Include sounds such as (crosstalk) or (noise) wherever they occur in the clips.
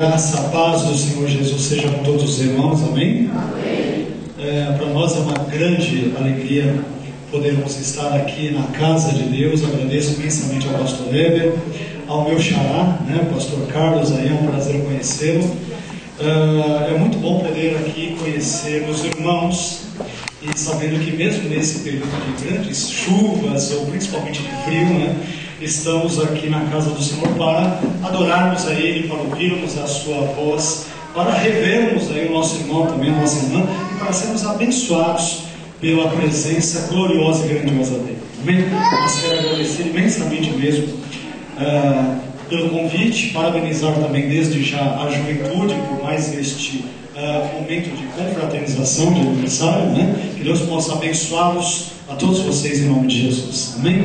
Graça, paz do Senhor Jesus seja com todos os irmãos, amém? amém. É, Para nós é uma grande alegria podermos estar aqui na casa de Deus. Agradeço imensamente ao pastor Weber, ao meu xará, né, pastor Carlos, aí é um prazer conhecê-lo. É, é muito bom poder aqui conhecer os irmãos e sabendo que mesmo nesse período de grandes chuvas, ou principalmente de frio, né, estamos aqui na casa do Senhor para adorarmos a Ele, para ouvirmos a Sua voz, para revermos aí o nosso irmão também, a nossa irmã, e para sermos abençoados pela presença gloriosa e grandiosa dele. Amém? Nós quero agradecer imensamente mesmo uh, pelo convite, parabenizar também desde já a juventude por mais este uh, momento de confraternização, de aniversário, né? Que Deus possa abençoá-los a todos vocês em nome de Jesus. Amém?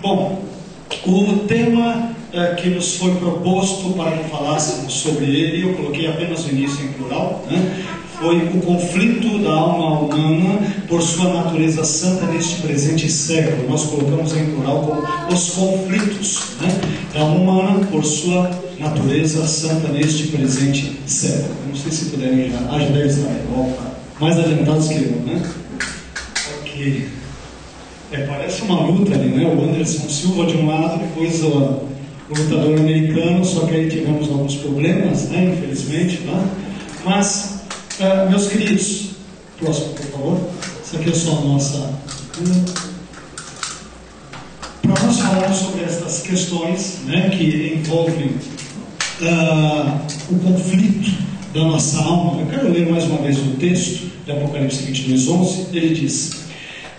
Bom, o tema eh, que nos foi proposto para que falássemos sobre ele, eu coloquei apenas o início em plural, né? foi o conflito da alma humana por sua natureza santa neste presente século. Nós colocamos em plural como os conflitos né? da alma humana por sua natureza santa neste presente século. Não sei se puderem já. Ah, já mais adiantados que eu, né? Ok. É, parece uma luta ali, né? O Anderson Silva de um lado, depois o, o lutador americano, só que aí tivemos alguns problemas, né? Infelizmente, né? Mas, uh, meus queridos, próximo, por favor. Essa aqui é só a nossa. Para nós falarmos sobre estas questões, né? Que envolvem uh, o conflito da nossa alma, eu quero ler mais uma vez o texto de Apocalipse 22, 11. Ele diz.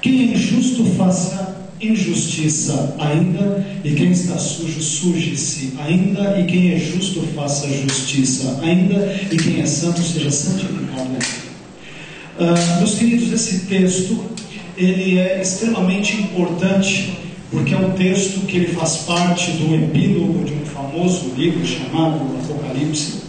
Quem é injusto, faça injustiça ainda, e quem está sujo, suje-se ainda, e quem é justo, faça justiça ainda, e quem é santo, seja santificado. Uh, meus queridos, esse texto ele é extremamente importante porque é um texto que ele faz parte do epílogo de um famoso livro chamado Apocalipse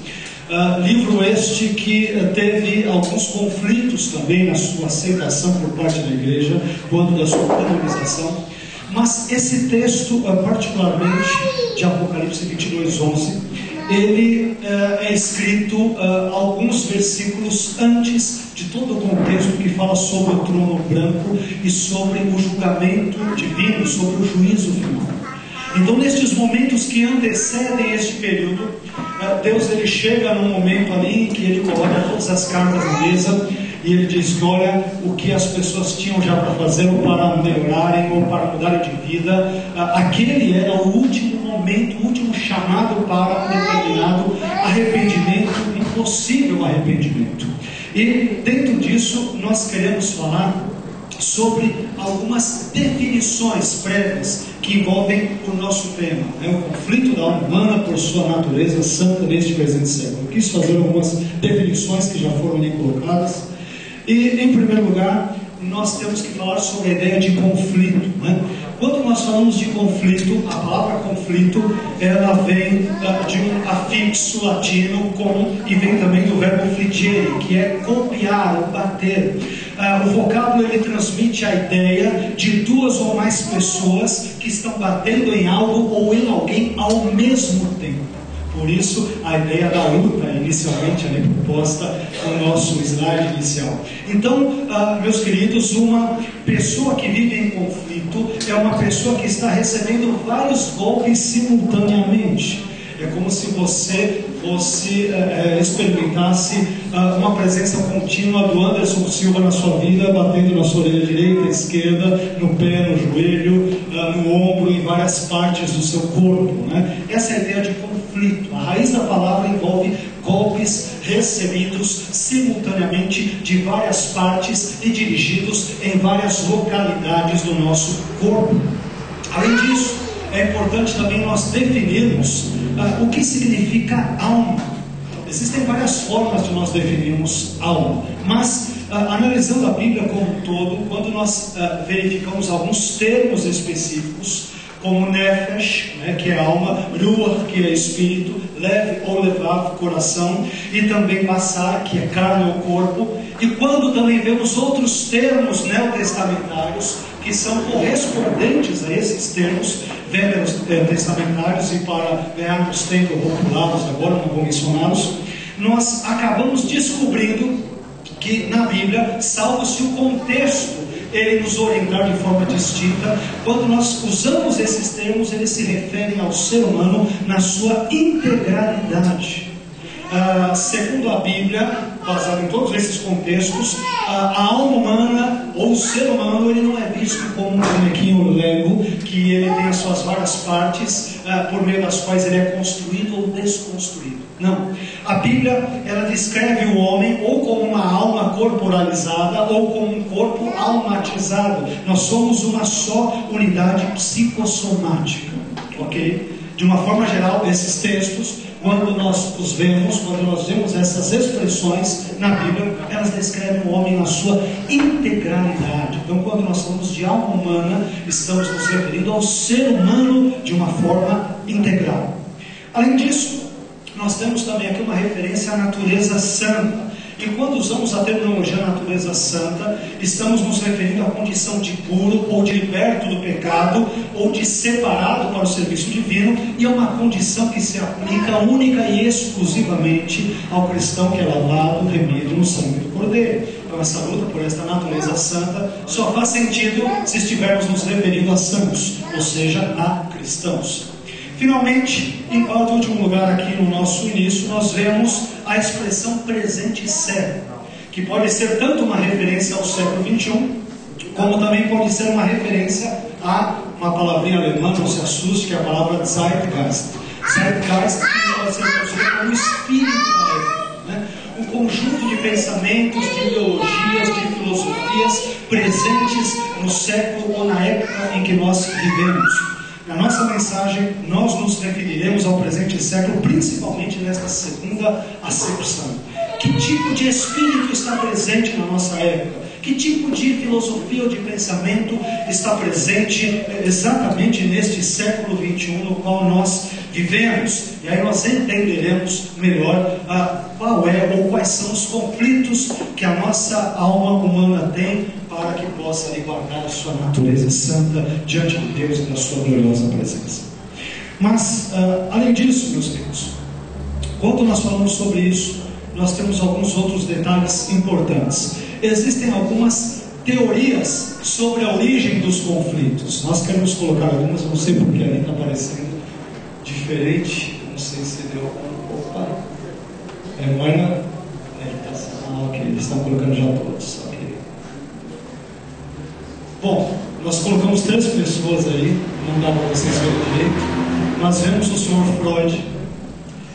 Uh, livro este que uh, teve alguns conflitos também na sua aceitação por parte da igreja, quando da sua canonização. Mas esse texto, uh, particularmente de Apocalipse 22, 11, ele é escrito alguns versículos antes de todo o contexto que fala sobre o trono branco e sobre o julgamento divino, sobre o juízo final. Então, nestes momentos que antecedem este período, é, Deus ele chega num momento ali que ele coloca todas as cartas na mesa e ele diz olha o que as pessoas tinham já para fazer ou para melhorarem ou para mudarem de vida. Aquele era o último momento, o último chamado para um determinado arrependimento, impossível arrependimento. E dentro disso nós queremos falar sobre algumas definições prévias que envolvem o nosso tema, né? o conflito da alma humana por sua natureza santa neste presente século. Eu quis fazer algumas definições que já foram ali colocadas. E, em primeiro lugar, nós temos que falar sobre a ideia de conflito. Né? Quando nós falamos de conflito, a palavra conflito ela vem uh, de um afixo latino com, e vem também do verbo fligere, que é copiar ou bater. Uh, o vocábulo ele transmite a ideia de duas ou mais pessoas que estão batendo em algo ou em alguém ao mesmo tempo. Por isso, a ideia da luta, inicialmente ali proposta no nosso slide inicial. Então, uh, meus queridos, uma pessoa que vive em conflito é uma pessoa que está recebendo vários golpes simultaneamente. É como se você fosse é, experimentasse uh, uma presença contínua do Anderson Silva na sua vida, batendo na sua orelha direita, esquerda, no pé, no joelho, uh, no ombro, em várias partes do seu corpo. Né? Essa é a ideia de conflito. A raiz da palavra envolve golpes recebidos simultaneamente de várias partes e dirigidos em várias localidades do nosso corpo. Além disso, é importante também nós definirmos uh, o que significa alma. Existem várias formas de nós definirmos alma, mas uh, analisando a Bíblia como um todo, quando nós uh, verificamos alguns termos específicos, como nefesh, né, que é alma, ruach, que é espírito, leve ou levav, coração, e também basar, que é carne ou corpo, e quando também vemos outros termos neotestamentários que são correspondentes a esses termos, testamentários e para ganharmos tempo, rotulados agora, não vou mencioná-los, nós acabamos descobrindo que na Bíblia, salvo se o contexto ele nos orientar de forma distinta, quando nós usamos esses termos, eles se referem ao ser humano na sua integralidade. Ah, segundo a Bíblia, baseado em todos esses contextos, a, alma humana ou o ser humano ele não é visto como um bonequinho Lego que ele tem as suas várias partes uh, por meio das quais ele é construído ou desconstruído. Não. A Bíblia ela descreve o homem ou como uma alma corporalizada ou como um corpo almatizado. Nós somos uma só unidade psicossomática, ok? De uma forma geral, esses textos quando nós os vemos, quando nós vemos essas expressões na Bíblia, elas descrevem o homem na sua integralidade. Então, quando nós falamos de alma humana, estamos nos referindo ao ser humano de uma forma integral. Além disso, nós temos também aqui uma referência à natureza santa. E quando usamos a terminologia natureza santa, estamos nos referindo à condição de puro ou de liberto do pecado ou de separado para o serviço divino e é uma condição que se aplica única e exclusivamente ao cristão que é lavado, remido no sangue do Cordeiro. Então essa luta por esta natureza santa só faz sentido se estivermos nos referindo a santos, ou seja, a cristãos. Finalmente, em quarto último lugar aqui no nosso início, nós vemos a expressão presente século, que pode ser tanto uma referência ao século XXI, como também pode ser uma referência a uma palavrinha alemã, não se assuste, que é a palavra Zeitgeist. Zeitgeist pode ser traduzida como espírito da época. Né? Um conjunto de pensamentos, de ideologias, de filosofias presentes no século ou na época em que nós vivemos. Na nossa mensagem, nós nos referiremos ao presente século, principalmente nesta segunda acepção. Que tipo de espírito está presente na nossa época? Que tipo de filosofia ou de pensamento está presente exatamente neste século 21 no qual nós vivemos? E aí nós entenderemos melhor ah, qual é ou quais são os conflitos que a nossa alma humana tem para que possa lhe guardar a sua natureza santa diante de Deus e da sua gloriosa presença. Mas, uh, além disso, meus amigos, quando nós falamos sobre isso, nós temos alguns outros detalhes importantes. Existem algumas teorias sobre a origem dos conflitos. Nós queremos colocar algumas, não sei porque ali está aparecendo diferente, não sei se deu. Opa! É, Moina. É, tá, ah, ok, eles estão colocando já todos. Bom, nós colocamos três pessoas aí, não dá para vocês verem direito. Nós vemos o senhor Freud.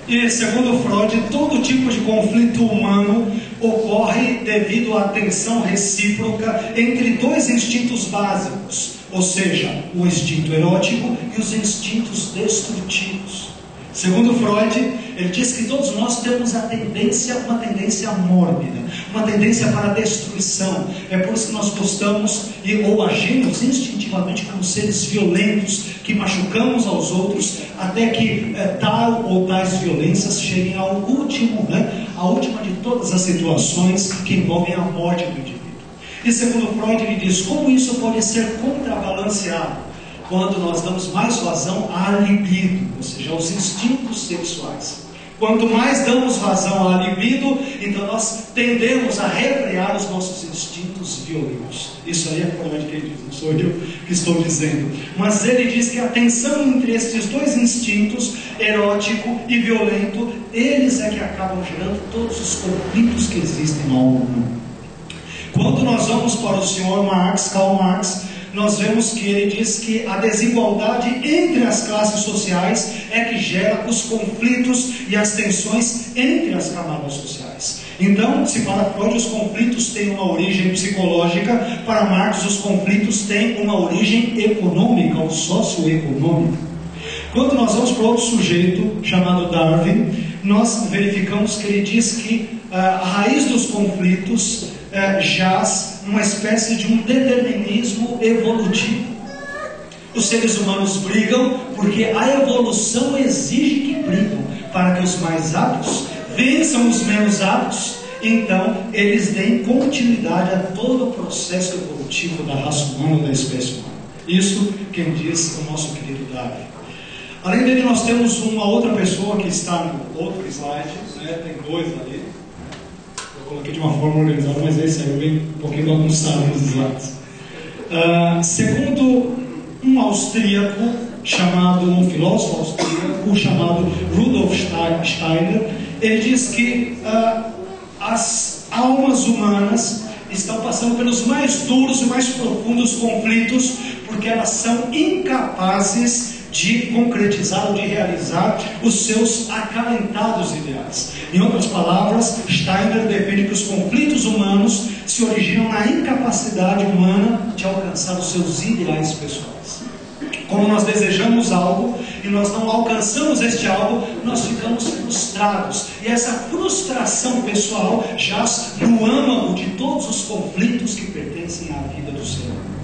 E segundo Freud, todo tipo de conflito humano ocorre devido à tensão recíproca entre dois instintos básicos, ou seja, o instinto erótico e os instintos destrutivos. Segundo Freud, ele diz que todos nós temos a tendência, uma tendência mórbida, uma tendência para a destruição. É por isso que nós gostamos e, ou agimos instintivamente como seres violentos, que machucamos aos outros, até que é, tal ou tais violências cheguem ao último, né, a última de todas as situações que envolvem a morte do indivíduo. E segundo Freud, ele diz como isso pode ser contrabalanceado quando nós damos mais vazão à libido, ou seja, aos instintos sexuais. Quanto mais damos vazão à libido, então nós tendemos a refrear os nossos instintos violentos. Isso aí é Freud que ele diz, não sou eu que estou dizendo. Mas ele diz que a tensão entre esses dois instintos, erótico e violento, eles é que acabam gerando todos os conflitos que existem no mundo. Quando nós vamos para o senhor Marx, Karl Marx, nós vemos que ele diz que a desigualdade entre as classes sociais é que gera os conflitos e as tensões entre as camadas sociais. Então, se para Freud os conflitos têm uma origem psicológica, para Marx os conflitos têm uma origem econômica ou socioeconômica. Quando nós vamos para outro sujeito chamado Darwin, nós verificamos que ele diz que uh, a raiz dos conflitos uh, jaz uma espécie de um determinismo evolutivo. Os seres humanos brigam porque a evolução exige que brigam, para que os mais aptos vençam os menos aptos, então eles deem continuidade a todo o processo evolutivo da raça humana, da espécie humana. Isso quem diz o nosso querido Davi. Além dele, nós temos uma outra pessoa que está no outro slide, né? tem dois ali. Eu coloquei de uma forma organizada, mas esse aí vem um pouquinho bagunçado nos slides. Uh, segundo um austríaco chamado, um filósofo austríaco chamado Rudolf Steiner, ele diz que uh, as almas humanas estão passando pelos mais duros e mais profundos conflitos porque elas são incapazes de concretizar ou de realizar os seus acalentados ideais. Em outras palavras, Steiner defende que os conflitos humanos se originam na incapacidade humana de alcançar os seus ideais pessoais. Como nós desejamos algo e nós não alcançamos este algo, nós ficamos frustrados. E essa frustração pessoal jaz no âmago de todos os conflitos que pertencem à vida do ser humano.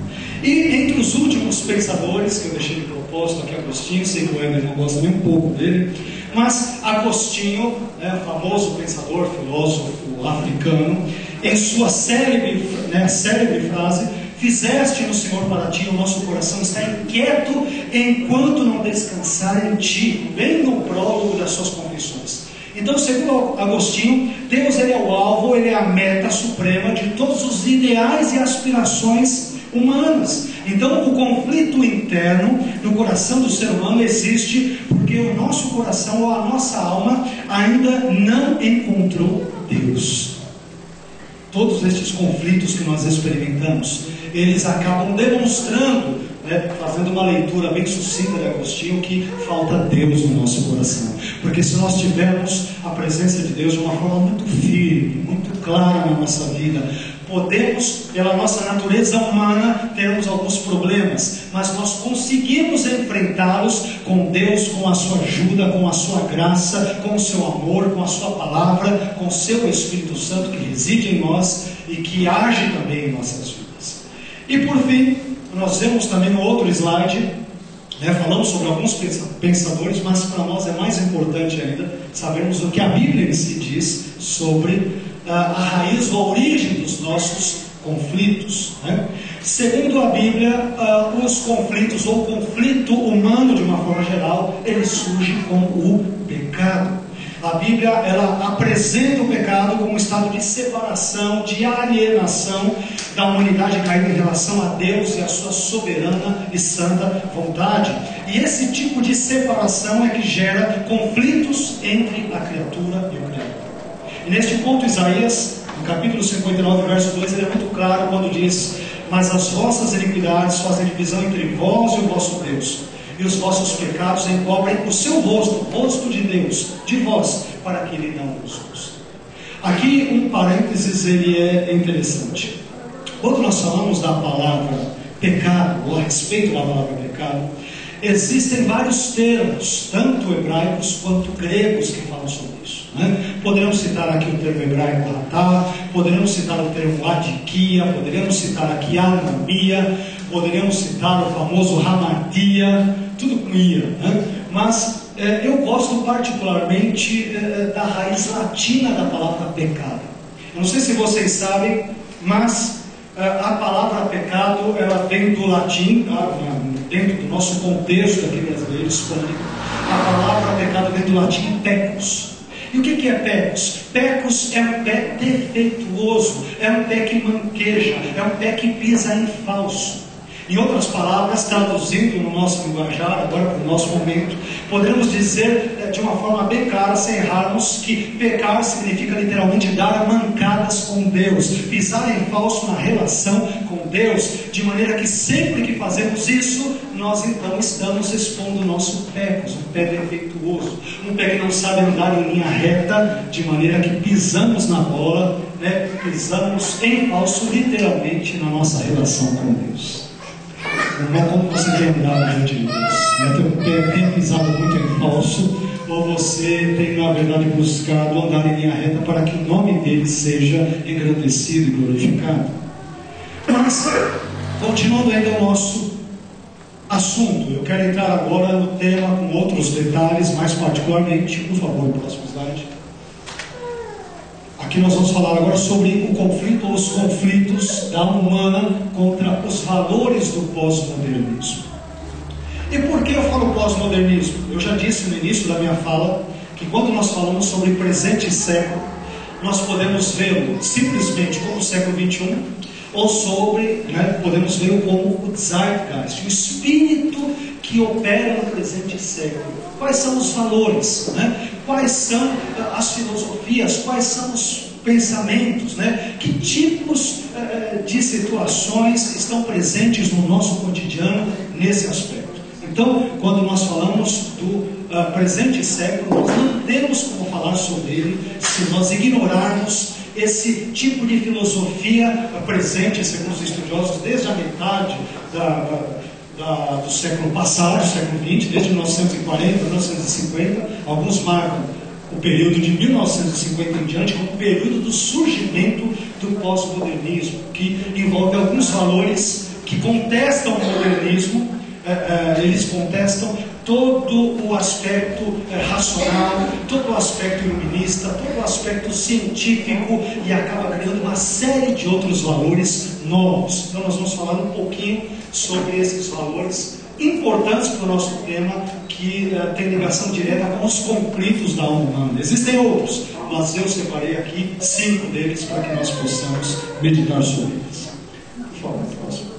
E entre os últimos pensadores, que eu deixei de propósito aqui, Agostinho, sei que o Emer não gosta nem um pouco dele, mas Agostinho, né, famoso pensador, filósofo africano, em sua célebre, né, célebre frase, fizeste no Senhor para ti, o nosso coração está inquieto enquanto não descansar em ti, bem no prólogo das suas confissões. Então, segundo Agostinho, Deus ele é o alvo, ele é a meta suprema de todos os ideais e aspirações humanas. Então, o conflito interno no coração do ser humano existe porque o nosso coração ou a nossa alma ainda não encontrou Deus. Todos estes conflitos que nós experimentamos, eles acabam demonstrando, né, fazendo uma leitura bem sucinta de Agostinho, que falta Deus no nosso coração. Porque se nós tivermos a presença de Deus de uma forma muito firme, muito clara na nossa vida, Podemos, pela nossa natureza humana, termos alguns problemas, mas nós conseguimos enfrentá-los com Deus, com a sua ajuda, com a sua graça, com o seu amor, com a sua palavra, com o seu Espírito Santo que reside em nós e que age também em nossas vidas. E por fim, nós vemos também no outro slide, né, falamos sobre alguns pensadores, mas para nós é mais importante ainda sabermos o que a Bíblia em si diz sobre a raiz, a origem dos nossos conflitos. Né? Segundo a Bíblia, uh, os conflitos ou conflito humano de uma forma geral, ele surge com o pecado. A Bíblia ela apresenta o pecado como um estado de separação, de alienação da humanidade caída em relação a Deus e a sua soberana e santa vontade. E esse tipo de separação é que gera conflitos entre a criatura e o Criador. E neste ponto, Isaías, no capítulo 59, verso 2, ele é muito claro quando diz: Mas as vossas iniquidades fazem divisão entre vós e o vosso Deus, e os vossos pecados encobrem o seu rosto, o rosto de Deus, de vós, para que ele não os use. Aqui um parênteses ele é interessante. Quando nós falamos da palavra pecado, ou a respeito da palavra pecado, existem vários termos, tanto hebraicos quanto gregos, que falam sobre isso. Né? Poderemos citar aqui o termo hebraico ratá, poderemos citar o termo adiquia, poderemos citar aqui anamia, poderemos citar o famoso ramatia, tudo com ia. Né? Mas é, eu gosto particularmente é, da raiz latina da palavra pecado. Eu não sei se vocês sabem, mas é, a palavra pecado ela vem do latim, tá? dentro do nosso contexto aqui brasileiro, hispânico. A palavra pecado vem do latim pecus. E o que é pecus? Pecus é um pé defeituoso, é um pé que manqueja, é um pé que pisa em falso. Em outras palavras, traduzindo no nosso linguajar, agora para o nosso momento, poderíamos dizer eh, de uma forma bem clara, sem errarmos, que pecar significa literalmente dar mancadas com Deus, pisar em falso na relação com Deus, de maneira que sempre que fazemos isso, nós então estamos expondo o nosso pé, um pé defeituoso, um pé que não sabe andar em linha reta, de maneira que pisamos na bola, né? pisamos em falso, literalmente, na nossa relação com Deus. Não é como você tem andado diante de Deus. Né? Teu pé tem pisado muito em falso, ou você tem, na verdade, buscado andar em linha reta para que o nome dele seja engrandecido e glorificado. Mas, continuando ainda o nosso assunto, eu quero entrar agora no tema com outros detalhes, mais particularmente, por favor, próximo slide Aqui nós vamos falar agora sobre o conflito os conflitos da humana contra os valores do pós-modernismo. E por que eu falo pós-modernismo? Eu já disse no início da minha fala que quando nós falamos sobre presente século, nós podemos vê-lo simplesmente como século 21 ou sobre, né, podemos vê-lo como o zeitgeist, o espírito que opera no presente século. Quais são os valores? Né? Quais são ah, as filosofias? Quais são os pensamentos? Né? Que tipos uh, de situações estão presentes no nosso cotidiano nesse aspecto? Então, quando nós falamos do uh, presente século, nós não temos como falar sobre ele se nós ignorarmos esse tipo de filosofia presente, segundo os estudiosos, desde a metade da, da, do século passado, século XX, desde 1940 1950, alguns marcam o período de 1950 em diante como o período do surgimento do pós-modernismo, que envolve alguns valores que contestam o modernismo, eh, eh, eles contestam todo o aspecto eh, racional, todo o aspecto iluminista, todo o aspecto científico e acaba criando uma série de outros valores novos. Então, nós vamos falar um pouquinho sobre esses valores importantes para o nosso tema, que uh, tem ligação direta com os conflitos da alma humana. Existem outros, mas eu separei aqui cinco deles para que nós possamos meditar sobre eles. Por favor, próximo.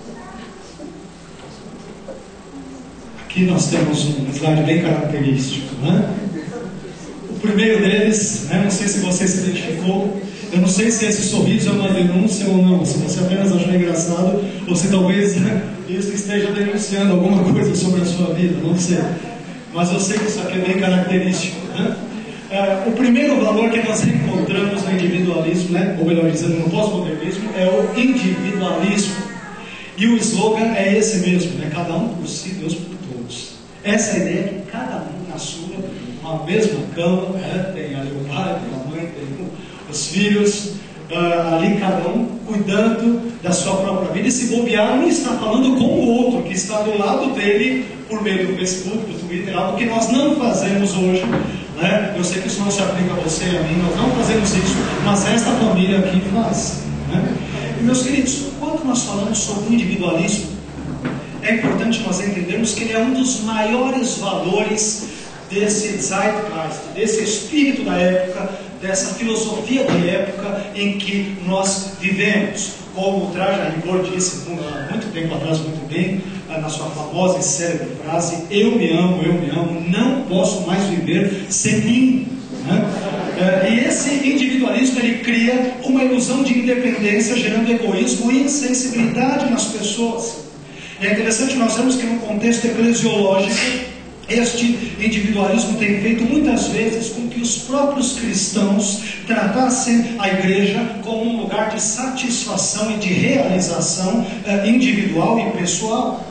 Aqui nós temos um slide bem característico. Né? O primeiro deles, né, não sei se você se identificou, eu não sei se esse sorriso é uma denúncia ou não, se você apenas achou engraçado, ou se talvez né, isso esteja denunciando alguma coisa sobre a sua vida, não sei. Mas eu sei que isso aqui é bem característico. Né? É, o primeiro valor que nós encontramos no individualismo, né, ou melhor dizendo, no pós-modernismo, é o individualismo. E o slogan é esse mesmo, né? cada um por si, Deus por. Essa é ideia que cada um na sua, uma mesma cama, né? tem ali o pai, tem a mãe, tem os filhos, uh, ali cada um cuidando da sua própria vida, e se bobear, não está falando com o outro, que está do lado dele, por meio do Facebook, do Twitter, algo que nós não fazemos hoje. Né? Eu sei que isso não se aplica a você e a mim, nós não fazemos isso, mas esta família aqui faz. Né? E meus queridos, quando nós falamos sobre individualismo, é importante nós entendermos que ele é um dos maiores valores desse zeitgeist, desse espírito da época, dessa filosofia de época em que nós vivemos. Como o Traja Rigor disse muito tempo atrás, muito bem, na sua famosa e célebre frase: Eu me amo, eu me amo, não posso mais viver sem mim. Né? É, e esse individualismo ele cria uma ilusão de independência, gerando egoísmo e insensibilidade nas pessoas. E é interessante nós vemos que no contexto eclesiológico este individualismo tem feito muitas vezes com que os próprios cristãos tratassem a igreja como um lugar de satisfação e de realização eh, individual e pessoal.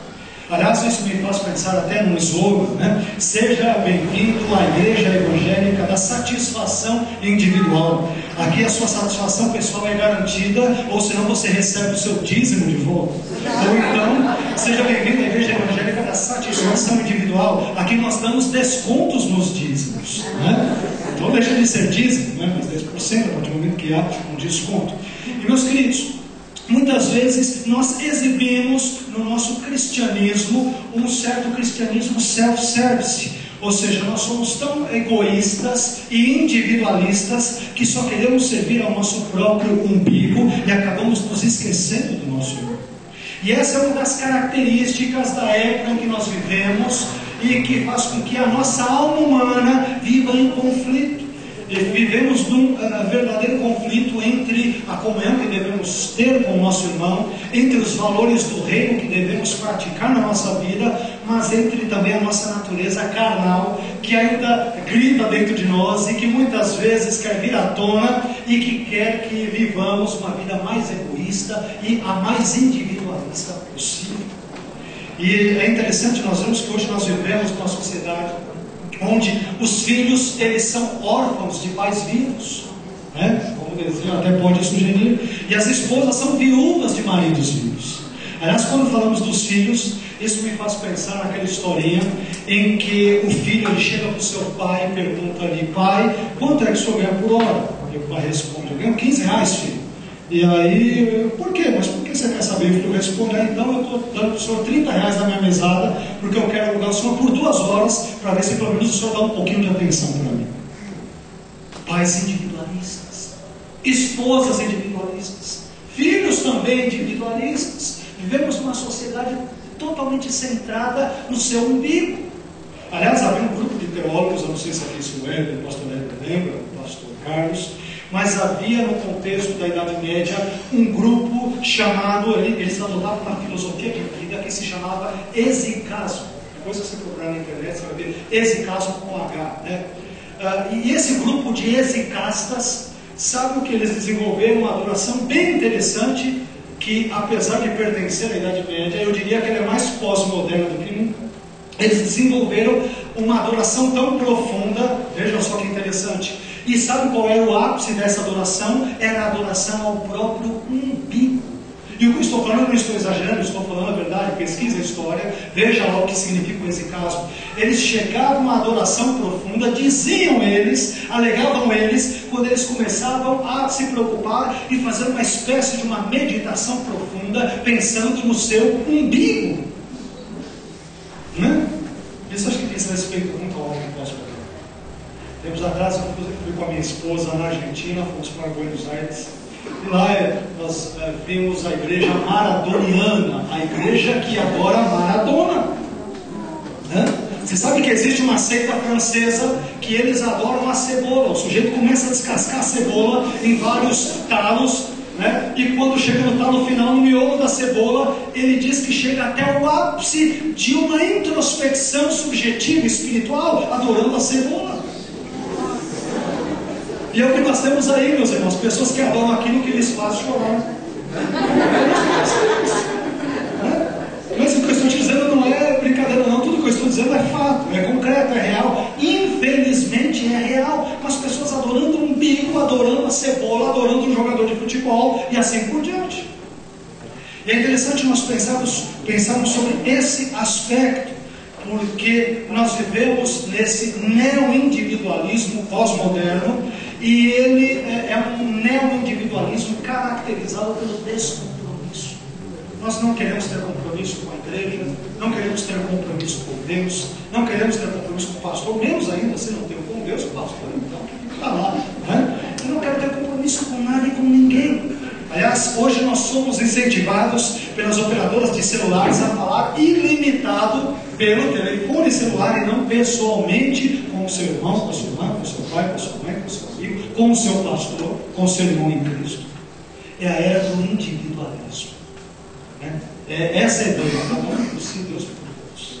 Aliás, isso me faz pensar até no slogan, né? Seja bem-vindo à igreja evangélica da satisfação individual. Aqui a sua satisfação pessoal é garantida, ou senão você recebe o seu dízimo de volta. Ou então, seja bem-vindo à igreja evangélica da satisfação individual. Aqui nós damos descontos nos dízimos. Né? Então deixa de ser dízimo, né? mas 10% a partir do momento que há um desconto. E meus queridos, Muitas vezes nós exibimos no nosso cristianismo um certo cristianismo self-service, ou seja, nós somos tão egoístas e individualistas que só queremos servir ao nosso próprio umbigo e acabamos nos esquecendo do nosso irmão. E essa é uma das características da época em que nós vivemos e que faz com que a nossa alma humana viva em conflito vivemos num uh, verdadeiro conflito entre a comunhão que devemos ter com o nosso irmão, entre os valores do reino que devemos praticar na nossa vida, mas entre também a nossa natureza carnal, que ainda grita dentro de nós e que muitas vezes quer vir à tona e que quer que vivamos uma vida mais egoísta e a mais individualista possível. E é interessante, nós vemos que hoje nós vivemos numa sociedade onde os filhos eles são órfãos de pais vivos, né? como desenho até pode sugerir, e as esposas são viúvas de maridos vivos. Aliás, quando falamos dos filhos, isso me faz pensar naquela historinha em que o filho ele chega para o seu pai e pergunta ali, pai, quanto é que o senhor ganha por hora? E o pai responde, eu ganho 15 reais, filho. E aí, por quê? Mas por que você quer saber? O filho responde, ah, então eu estou dando para o senhor 30 reais na minha mesada, porque eu quero alugar o senhor por duas horas, para ver se pelo menos o senhor dá um pouquinho de atenção para mim. Pais individualistas, esposas individualistas, filhos também individualistas. Vivemos numa sociedade totalmente centrada no seu umbigo. Aliás, havia um grupo de teólogos, eu não sei se aqui isso é, o pastor Hélio lembra, o pastor Carlos, mas havia no contexto da Idade Média um grupo chamado, eles adotavam uma filosofia de vida que se chamava exicasmo. Depois você procurar na internet, você vai ver exicasmo com H. Né? Uh, e esse grupo de exicastas, sabe o que eles desenvolveram? Uma adoração bem interessante, que apesar de pertencer à Idade Média, eu diria que ela é mais pós-moderna do que nunca. Eles desenvolveram uma adoração tão profunda, vejam só que interessante. E sabe qual era o ápice dessa adoração? Era a adoração ao próprio umbigo. E o que eu estou falando, eu não estou exagerando, estou falando a verdade, pesquisa a história, veja lá o que significa esse caso. Eles chegavam à adoração profunda, diziam eles, alegavam eles, quando eles começavam a se preocupar e fazer uma espécie de uma meditação profunda, pensando no seu umbigo. Né? Isso acho que diz respeito muito ao homem pós-moderno. Tempos atrás, eu fui com a minha esposa na Argentina, fomos para Buenos Aires. E lá é, nós é, vimos a igreja maradoniana, a igreja que adora Maradona. Né? Você sabe que existe uma seita francesa que eles adoram a cebola. O sujeito começa a descascar a cebola em vários talos, né? e quando chega no talo final, no miolo da cebola, ele diz que chega até o ápice de uma introspecção subjetiva, espiritual, adorando a cebola. E é o que nós temos aí, meus irmãos, pessoas que adoram aquilo que lhes faz chorar. Mas o que eu estou te dizendo não é brincadeira, não. Tudo que eu estou dizendo é fato, é concreto, é real. Infelizmente é real. Com as pessoas adorando um bico, adorando a cebola, adorando um jogador de futebol e assim por diante. E é interessante nós pensarmos, pensarmos sobre esse aspecto porque nós vivemos nesse neo-individualismo pós-moderno e ele é, é um neo-individualismo caracterizado pelo descompromisso. Nós não queremos ter compromisso com a igreja, não queremos ter compromisso com Deus, não queremos ter compromisso com o pastor, menos ainda se não tem com Deus, o pastor, então, está lá. Né? Eu não quero ter compromisso com nada e com ninguém. Aliás, hoje nós somos incentivados pelas operadoras de celulares a falar ilimitado pelo telefone celular e não pessoalmente com o seu irmão, com a sua irmã, com o seu pai, com a sua mãe, com o seu amigo, com o seu pastor, com o seu irmão em Cristo. É a era do individualismo. Né? É essa é a ideia, cada um por si, Deus por todos.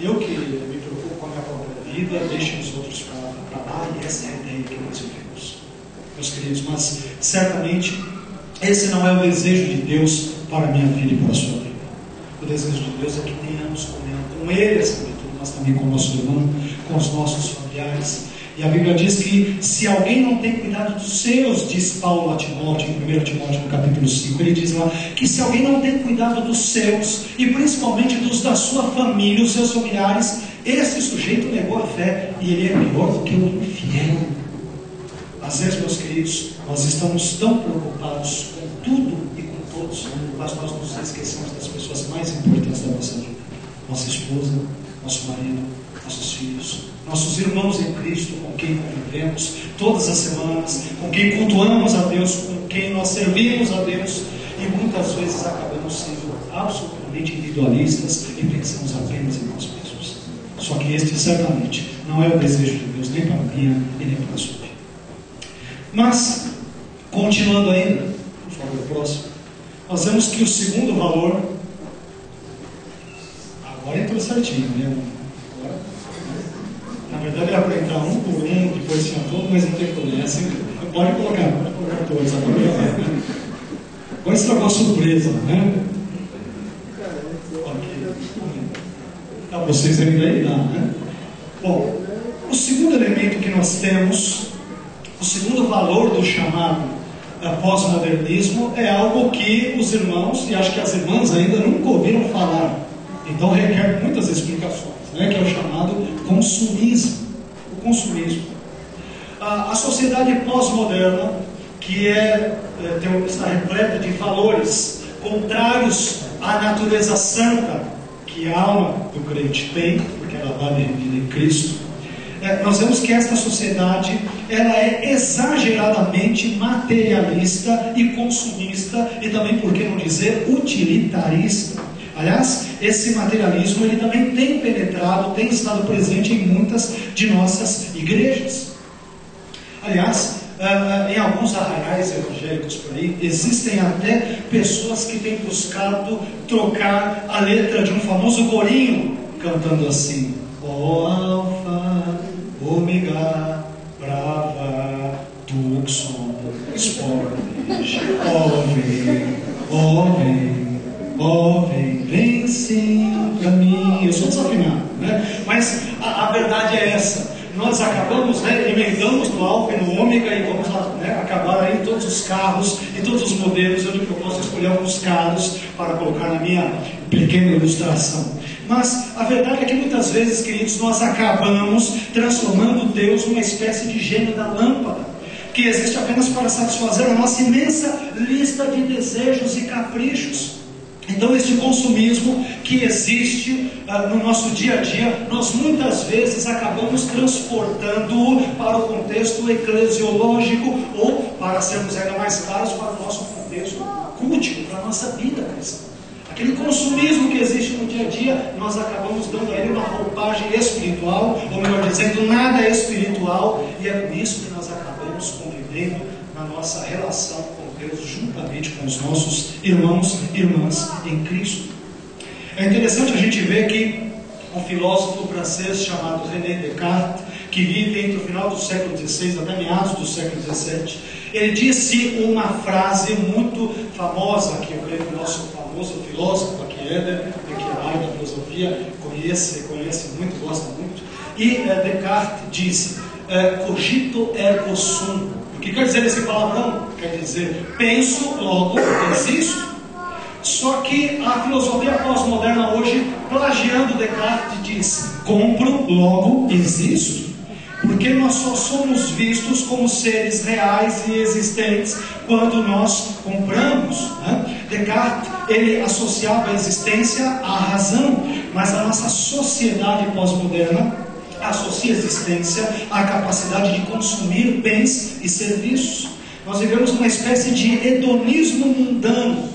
Eu que me preocupo com a minha própria vida, deixo os outros para lá, e essa é a ideia que nós vivemos, meus queridos. Mas certamente esse não é o desejo de Deus para a minha vida e para a sua vida. O desejo de Deus é que tenhamos com Ele, acima de tudo, mas também com o nosso irmão, com os nossos familiares. E a Bíblia diz que se alguém não tem cuidado dos seus, diz Paulo a Timóteo, em 1 Timóteo no capítulo 5, ele diz lá que se alguém não tem cuidado dos seus, e principalmente dos da sua família, os seus familiares, esse sujeito negou a fé e ele é pior do que o infiel. Às vezes, meus queridos, nós estamos tão preocupados com tudo e com todos, mas nós nos esquecemos das pessoas mais importantes da nossa vida: nossa esposa, nosso marido, nossos filhos, nossos irmãos em Cristo, com quem convivemos todas as semanas, com quem cultuamos a Deus, com quem nós servimos a Deus, e muitas vezes acabamos sendo absolutamente individualistas e pensamos apenas em nós mesmos. Só que este certamente não é o desejo de Deus, nem para minha e nem para a sua. Mas, continuando ainda, por favor, próximo, nós vemos que o segundo valor, agora entrou certinho, né? Na verdade era para entrar um por um, depois tinha todo, mas não tem problema. Assim, pode colocar, pode colocar todos, agora já vai. Né? Agora estragou a surpresa, né? Dá para vocês verem daí? Dá, né? Bom, o segundo elemento que nós temos o segundo valor do chamado pós-modernismo é algo que os irmãos, e acho que as irmãs ainda nunca ouviram falar. Então requer muitas explicações, né, que é o chamado consumismo. O consumismo. A, a sociedade pós-moderna, que é, é, tem, está repleta de valores contrários à natureza santa que a alma do crente tem, porque ela vale em Cristo, é, nós vemos que esta sociedade ela é exageradamente materialista e consumista e também, por que não dizer, utilitarista. Aliás, esse materialismo ele também tem penetrado, tem estado presente em muitas de nossas igrejas. Aliás, ah, ah, em alguns arraiais evangélicos por aí, existem até pessoas que têm buscado trocar a letra de um famoso corinho, cantando assim: oh, Alfa, Ômega, Brava, Tucson, Sport, ó vem, ó sim pra mim. Eu sou desafinado, né? Mas a, a verdade é essa nós acabamos, né, emendamos no Alfa e no Ômega e vamos né, acabar aí todos os carros e todos os modelos, onde eu posso escolher alguns carros para colocar na minha pequena ilustração. Mas a verdade é que muitas vezes, queridos, nós acabamos transformando Deus numa espécie de gênio da lâmpada, que existe apenas para satisfazer a nossa imensa lista de desejos e caprichos. Então, este consumismo que existe uh, no nosso dia a dia, nós muitas vezes acabamos transportando para o contexto eclesiológico ou, para sermos ainda mais claros, para o nosso contexto cultico, para a nossa vida cristã. Aquele consumismo que existe no dia a dia, nós acabamos dando a ele uma roupagem espiritual, ou melhor dizendo, nada espiritual, e é por isso que nós acabamos convivendo na nossa relação com Deus juntamente com os nossos irmãos e irmãs em Cristo. É interessante a gente ver que um filósofo francês chamado René Descartes, que vive entre o final do século XVI até meados do século XVII, ele disse uma frase muito famosa, que eu creio que o nosso famoso filósofo aqui, Éder, que é área da filosofia, conhece, conhece muito, gosta muito, e é, Descartes disse, é, cogito ergo sum, o que quer dizer esse palavrão? Quer dizer, penso, logo existo. Só que a filosofia pós-moderna hoje, plagiando Descartes, diz: compro, logo existo. Porque nós só somos vistos como seres reais e existentes quando nós compramos. Né? Descartes ele associava a existência à razão, mas a nossa sociedade pós-moderna associa existência à capacidade de consumir bens e serviços. Nós vivemos uma espécie de hedonismo mundano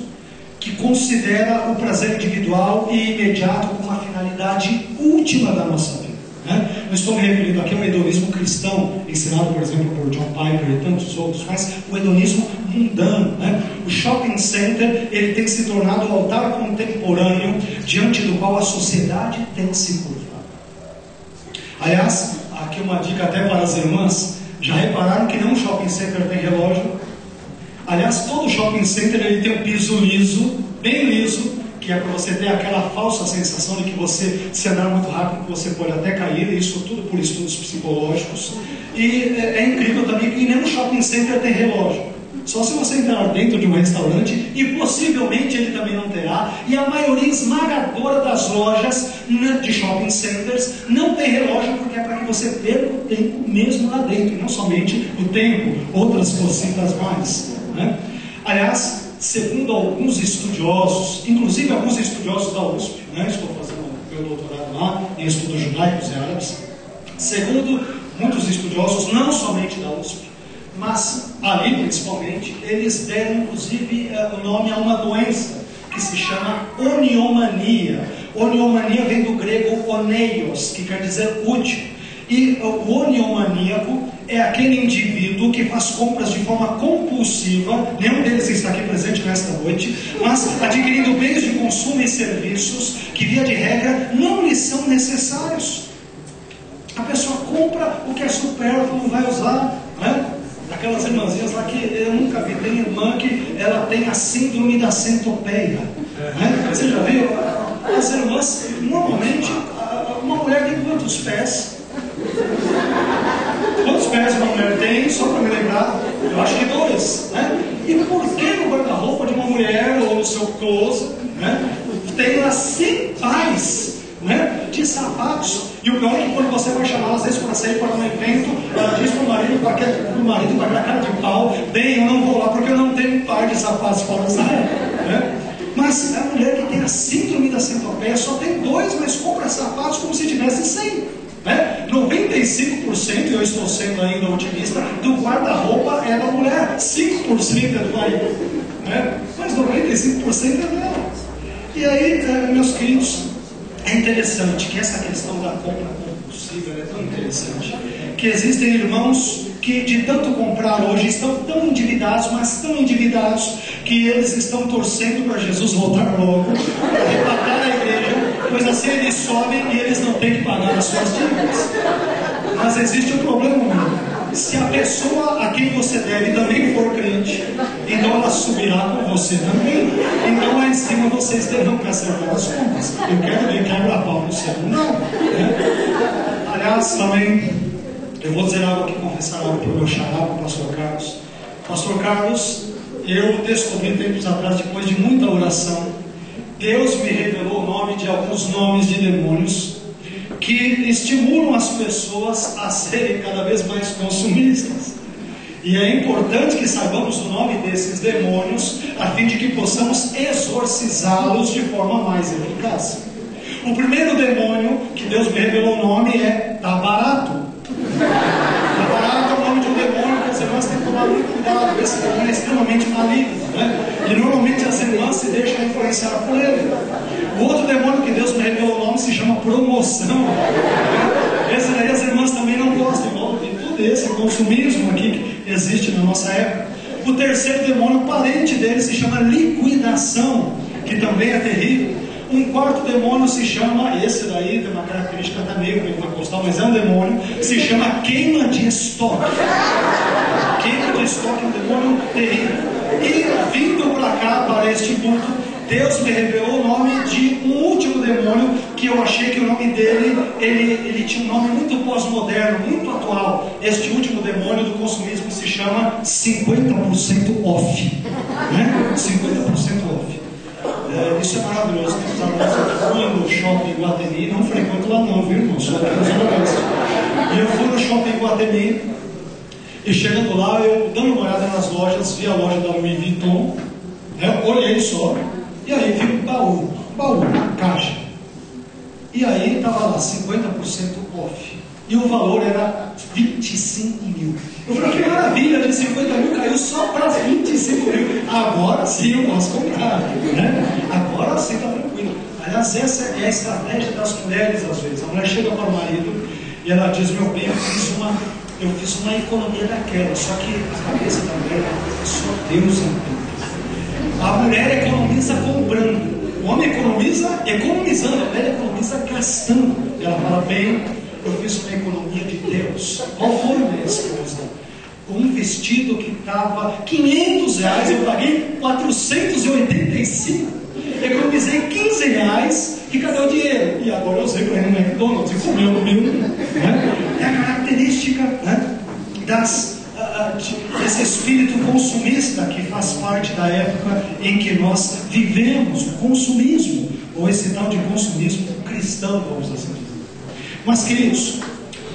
que considera o prazer individual e imediato como a finalidade última da nossa vida. Né? Não estou me referindo aqui ao hedonismo cristão, ensinado, por exemplo, por John Piper e tantos outros, mas o hedonismo mundano. Né? O shopping center ele tem se tornado o altar contemporâneo diante do qual a sociedade tem se curvado. Aliás, aqui uma dica até para as irmãs. Já repararam que nenhum shopping center tem relógio? Aliás, todo shopping center ele tem um piso liso, bem liso, que é para você ter aquela falsa sensação de que você, se andar muito rápido, você pode até cair, isso tudo por estudos psicológicos. E é, é incrível também que nenhum shopping center tem relógio. Só se você entrar dentro de um restaurante e possivelmente ele também não terá. E a maioria esmagadora das lojas de shopping centers não tem relógio porque é para que você perca o tempo mesmo lá dentro, não somente o tempo, outras cositas mais. Né? Aliás, segundo alguns estudiosos, inclusive alguns estudiosos da USP, né? estou fazendo meu doutorado lá em estudos judaicos e árabes, segundo muitos estudiosos, não somente da USP, mas ali principalmente, eles deram inclusive eh, o nome a uma doença que se chama oniomania. Oniomania vem do grego oneios, que quer dizer útil. E o oniomaníaco é aquele indivíduo que faz compras de forma compulsiva, nenhum deles está aqui presente nesta noite, mas adquirindo bens de consumo e serviços que, via de regra, não lhe são necessários. A pessoa compra o que é supérfluo, não vai usar? Aquelas irmãzinhas lá que eu nunca vi, tem irmã que ela tem a síndrome da centopeia. Né? Você já viu? As irmãs, normalmente, uma mulher tem quantos pés? Quantos pés uma mulher tem? Só para me lembrar, eu acho que dois. Né? E por que no guarda-roupa de uma mulher ou no seu closet né, tem lá 100 pares né, de sapatos? E o pior é que quando você vai chamar, às vezes, para sair para um evento, ela diz para o marido, para o marido com aquela cara de pau: bem, eu não vou lá porque eu não tenho um par de sapatos para usar. Né? Mas a mulher que tem a síndrome da centopeia só tem dois, mas compra sapatos como se tivesse 100. Né? 95%, eu estou sendo ainda otimista, do guarda-roupa é da mulher, 5% é do marido. Né? Mas 95% é dela. E aí, eh, meus queridos, é interessante que essa questão da compra compulsiva é tão interessante. Que existem irmãos que de tanto comprar hoje estão tão endividados, mas tão endividados, que eles estão torcendo para Jesus voltar logo, arrebatar a igreja pois assim eles sobem e eles não têm que pagar as suas dívidas. Mas existe um problema, meu. Se a pessoa a quem você deve também for crente, então ela subirá com você também. Então lá em cima vocês terão que acertar as contas. Eu quero ver quebra-pau no céu, não. Né? Aliás, também, eu vou dizer algo aqui, confessar algo para o meu xará, para o pastor Carlos. Pastor Carlos, eu descobri tempos atrás, depois de muita oração, Deus me revelou o nome de alguns nomes de demônios que estimulam as pessoas a serem cada vez mais consumistas. E é importante que saibamos o nome desses demônios, a fim de que possamos exorcizá-los de forma mais eficaz. O primeiro demônio que Deus me revelou o nome é tá barato. Tá barato é o nome de um demônio que as irmãs têm que tomar muito cuidado, esse demônio é extremamente maligno. Né? E normalmente as irmãs se deixam influenciar por ele. O outro demônio que Deus me revelou o nome se chama promoção. Esse daí as irmãs também não gostam, igual de tudo esse consumismo aqui que existe na nossa época. O terceiro demônio, parente dele, se chama liquidação, que também é terrível. Um quarto demônio se chama, esse daí tem uma característica até meio pentecostal, mas é um demônio, se chama queima de estoque. Estoque um demônio terrível. E vindo para cá, para este culto, Deus me revelou o nome de um último demônio que eu achei que o nome dele ele, ele tinha um nome muito pós-moderno, muito atual. Este último demônio do consumismo se chama 50% off. Né? 50% off. É, isso é maravilhoso. Temos a fui no shopping Guatemi, não frequento lá não, viu irmão? Só aqui no Zona Leste. E eu fui no shopping Guatemi e chegando lá, eu dando uma olhada nas lojas, vi a loja da Louis Vuitton, né, olhei só, e aí vi um baú, baú, caixa. E aí estava lá, 50% off. E o valor era 25 mil. Eu falei, que maravilha, de 50 mil caiu só para 25 mil. Agora sim eu posso comprar. Né? Agora sim está tranquilo. Aliás, essa é a estratégia das mulheres às vezes. A mulher chega para o marido e ela diz, meu bem, eu fiz uma eu fiz uma economia daquela, só que a cabeça da mulher é só Deus entende. A mulher economiza comprando, o homem economiza economizando, a mulher economiza gastando. Ela fala, bem, eu fiz uma economia de Deus. Qual foi, minha esposa? Um vestido que estava 500 reais, eu paguei 485. Economizei 15 reais e cadê o dinheiro? E agora eu usei para ir no McDonald's e comeu no mil. Né? Característica né, das, de, desse espírito consumista que faz parte da época em que nós vivemos, o consumismo, ou esse tal de consumismo cristão, vamos assim dizer. Mas, queridos,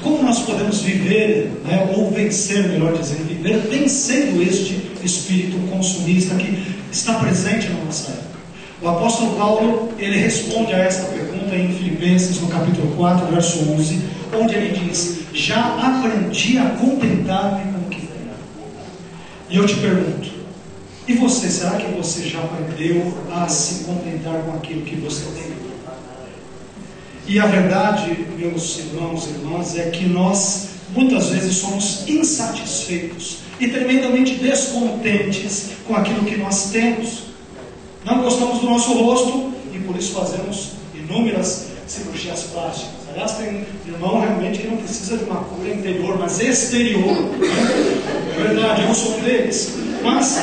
como nós podemos viver, né, ou vencer, melhor dizendo, viver vencendo este espírito consumista que está presente na nossa época? O apóstolo Paulo, ele responde a esta pergunta em Filipenses, no capítulo 4, verso 11, onde ele diz: Já aprendi a contentar-me com o que tenho. E eu te pergunto, e você, será que você já aprendeu a se contentar com aquilo que você tem? E a verdade, meus irmãos e irmãs, é que nós muitas vezes somos insatisfeitos e tremendamente descontentes com aquilo que nós temos. Não gostamos do nosso rosto e por isso fazemos inúmeras cirurgias plásticas. Aliás, tem irmão realmente que não precisa de uma cura interior, mas exterior. É verdade, eu sou deles. Mas,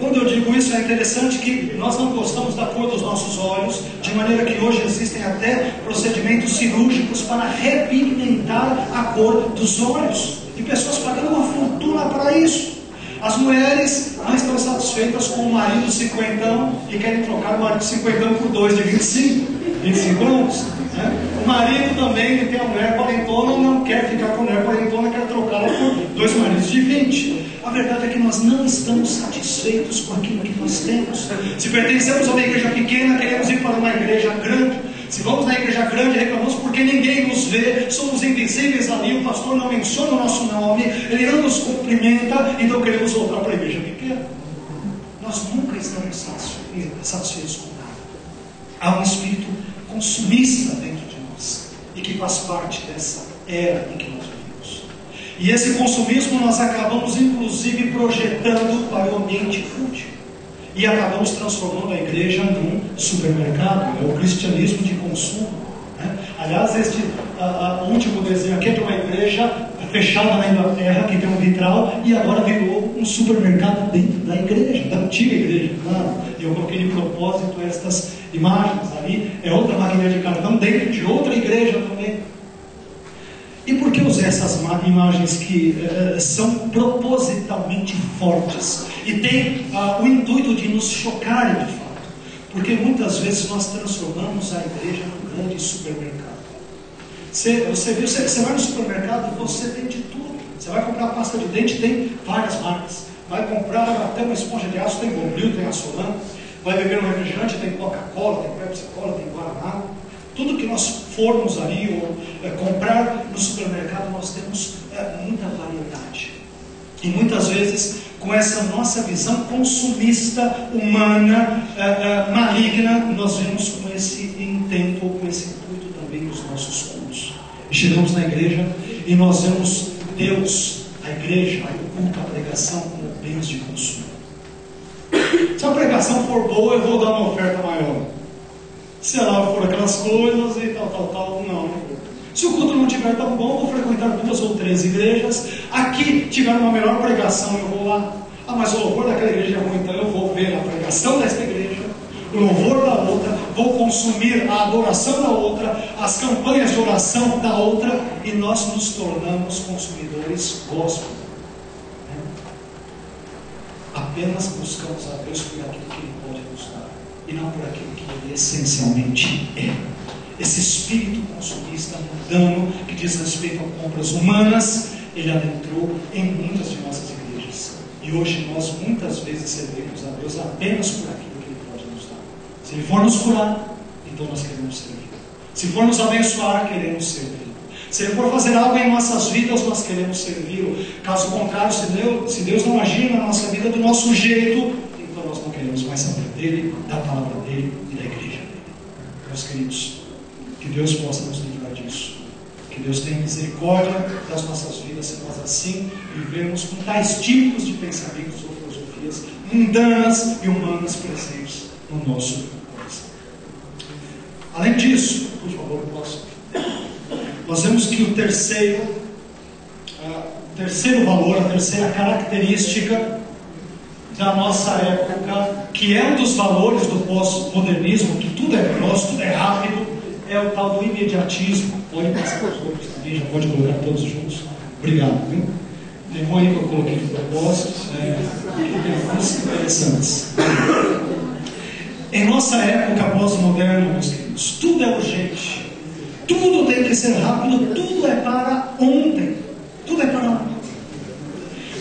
quando eu digo isso, é interessante que nós não gostamos da cor dos nossos olhos, de maneira que hoje existem até procedimentos cirúrgicos para repigmentar a cor dos olhos. E pessoas pagando uma fortuna para isso. As mulheres não estão satisfeitas com o marido cinquentão e querem trocar o marido cinquentão por dois de 25, 25 anos. Né? O marido também tem a mulher quarentona não quer ficar com a mulher quarentona, quer trocá-la por dois maridos de 20. A verdade é que nós não estamos satisfeitos com aquilo que nós temos. Se pertencemos a uma igreja pequena, queremos ir para uma igreja grande. Se vamos na igreja grande, reclamamos porque ninguém nos vê, somos invisíveis ali, o pastor não menciona o nosso nome, ele não nos cumprimenta, então queremos voltar para a igreja pequena. Nós nunca estamos satisfeitos com nada. Há um espírito consumista dentro de nós e que faz parte dessa era em que nós vivemos. E esse consumismo nós acabamos inclusive projetando para o ambiente fútil e acabamos transformando a igreja num supermercado, é o cristianismo de consumo. Né? Aliás, este uh, uh, último desenho aqui é de uma igreja fechada na Inglaterra, que tem um vitral, e agora virou um supermercado dentro da igreja, da antiga igreja, claro. Eu coloquei de propósito estas imagens ali, é outra máquina de cartão dentro de outra igreja também. E por que usar essas imagens que uh, são propositalmente fortes e têm uh, o intuito de nos chocarem de fato? Porque muitas vezes nós transformamos a igreja num grande supermercado. Você, você, viu, você, você vai no supermercado você tem de tudo. Você vai comprar pasta de dente, tem várias marcas. Vai comprar até uma esponja de aço, tem Bombril, tem Assolan. Vai beber um refrigerante, tem Coca-Cola, tem Pepsi-Cola, tem Guaraná. Tudo que nós formos ali ou é, comprar no supermercado, nós temos é, muita variedade. E muitas vezes, com essa nossa visão consumista, humana, é, maligna, nós vemos com esse intento ou com esse intuito também nos nossos cultos. Chegamos na igreja e nós vemos Deus, a igreja, o culto, a pregação como bens de consumo. Se a pregação for boa, eu vou dar uma oferta maior se ela for aquelas coisas e tal, tal, tal, não. Se o culto não tiver tão bom, vou frequentar duas ou três igrejas. Aqui tiver uma melhor pregação, eu vou lá. Ah, mas o louvor daquela igreja é ruim, então eu vou ver a pregação desta igreja, o louvor da outra, vou consumir a adoração da outra, as campanhas de oração da outra, e nós nos tornamos consumidores gospel. Né? Apenas buscamos a Deus por aquilo que Ele pode nos dar e não por aquilo que ele essencialmente é. Esse espírito consumista mundano que diz respeito a compras humanas, ele adentrou em muitas de nossas igrejas. E hoje nós muitas vezes servimos a Deus apenas por aquilo que Ele pode nos dar. Se Ele for nos curar, então nós queremos servir. Se for nos abençoar, queremos servir. Se Ele for fazer algo em nossas vidas, nós queremos servi-lo. Caso contrário, se Deus, se Deus não agir na nossa vida do nosso jeito, então nós não queremos mais saber dele, da palavra dele e da igreja dele. Meus queridos, que Deus possa nos livrar disso. Que Deus tenha misericórdia das nossas vidas se nós assim vivemos com tais tipos de pensamentos ou filosofias mundanas e humanas presentes no nosso coração. Além disso, por favor, posso. Nós vemos que o terceiro, o terceiro valor, a terceira característica da nossa época, que é um dos valores do pós-modernismo, que tudo é veloz, tudo é rápido, é o tal do imediatismo. Pode passar os outros também, já pode colocar todos juntos. Obrigado, viu? Um aí que eu coloquei de propósito, é, tem interessantes. Em nossa época pós-moderna, meus queridos, tudo é urgente, tudo tem que ser rápido, tudo é para ontem, tudo é para ontem.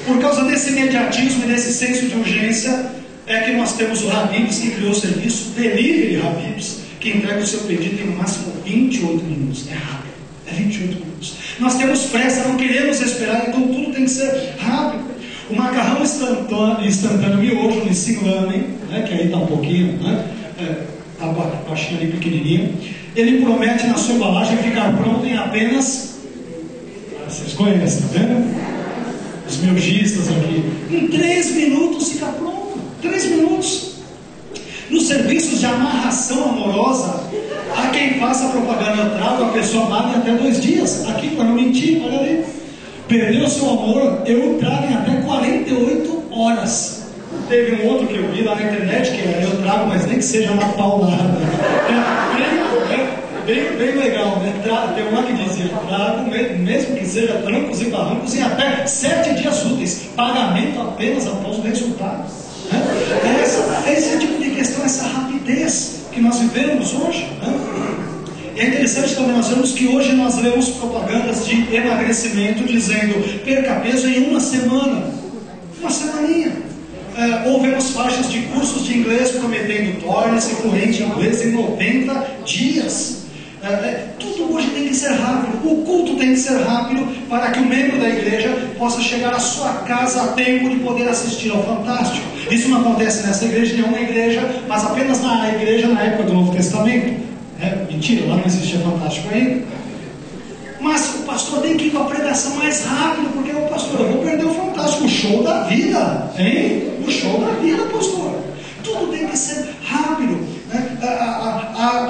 Por causa desse imediatismo e desse senso de urgência, é que nós temos o Habibs que criou o serviço Delivery Habibs, que entrega o seu pedido em no máximo 28 minutos. É rápido, é 28 minutos. Nós temos pressa, não queremos esperar, então tudo tem que ser rápido. O macarrão instantâneo, instantâneo miojo, o Singlane, né, que aí está um pouquinho, né, é, com a caixinha ali pequenininha, ele promete na sua embalagem ficar pronto em apenas. Vocês conhecem, está vendo? os meugistas aqui. Em três minutos fica pronto. Três minutos. Nos serviços de amarração amorosa, há quem faça propaganda, trago a pessoa amada em até dois dias. Aqui, para não mentir, olha ali. Perdeu seu amor, eu trago em até 48 horas. Teve um outro que eu vi lá na internet, que era eu trago, mas nem que seja na paulada. É, é, bem, bem legal, né? Tem uma que dizia, trago, mesmo que seja trancos e barrancos, em até sete dias úteis, pagamento apenas após o resultado. É, essa, é esse tipo de questão, essa rapidez que nós vivemos hoje. E é interessante também nós vemos que hoje nós vemos propagandas de emagrecimento dizendo perca peso em uma semana. Uma semaninha. É, ou vemos faixas de cursos de inglês prometendo torne-se fluente em inglês em 90 dias. É, é, tudo hoje tem que ser rápido. O culto tem que ser rápido para que o membro da igreja possa chegar à sua casa a tempo de poder assistir ao Fantástico. Isso não acontece nessa igreja, nenhuma igreja, mas apenas na igreja na época do Novo Testamento. É, mentira, lá não existia Fantástico ainda. Mas o pastor tem que ir com a pregação mais rápido, porque o pastor, eu vou perder o Fantástico, o show da vida, hein? Show da vida, pastor. Tudo tem que ser rápido. Né?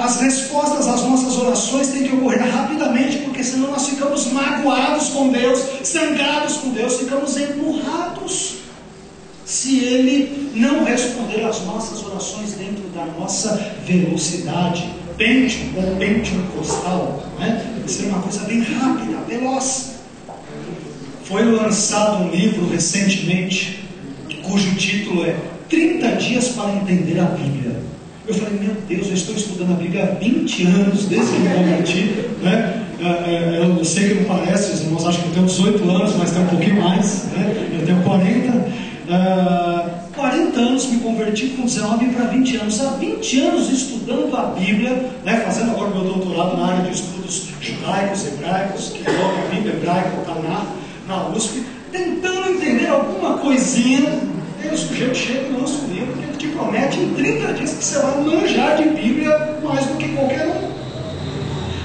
As respostas às nossas orações têm que ocorrer rapidamente, porque senão nós ficamos magoados com Deus, sangrados com Deus, ficamos empurrados. Se Ele não responder às nossas orações dentro da nossa velocidade, pente ou pente costal, né? que ser uma coisa bem rápida, veloz. Foi lançado um livro recentemente, cujo título é 30 dias para entender a Bíblia. Eu falei, meu Deus, eu estou estudando a Bíblia há 20 anos, desde que me converti. Né? É, é, eu sei que não parece, os irmãos acham que eu tenho 18 anos, mas tem um pouquinho mais. Né? Eu tenho 40. Uh, 40 anos me converti com 19 para 20 anos. Há 20 anos estudando a Bíblia, né? fazendo agora meu doutorado na área de estudos judaicos, hebraicos, que coloca a Bíblia hebraica, está na, na USP, tentando entender alguma coisinha o sujeito chega e lança um livro que ele te promete em 30 dias que você vai manjar de Bíblia mais do que qualquer um.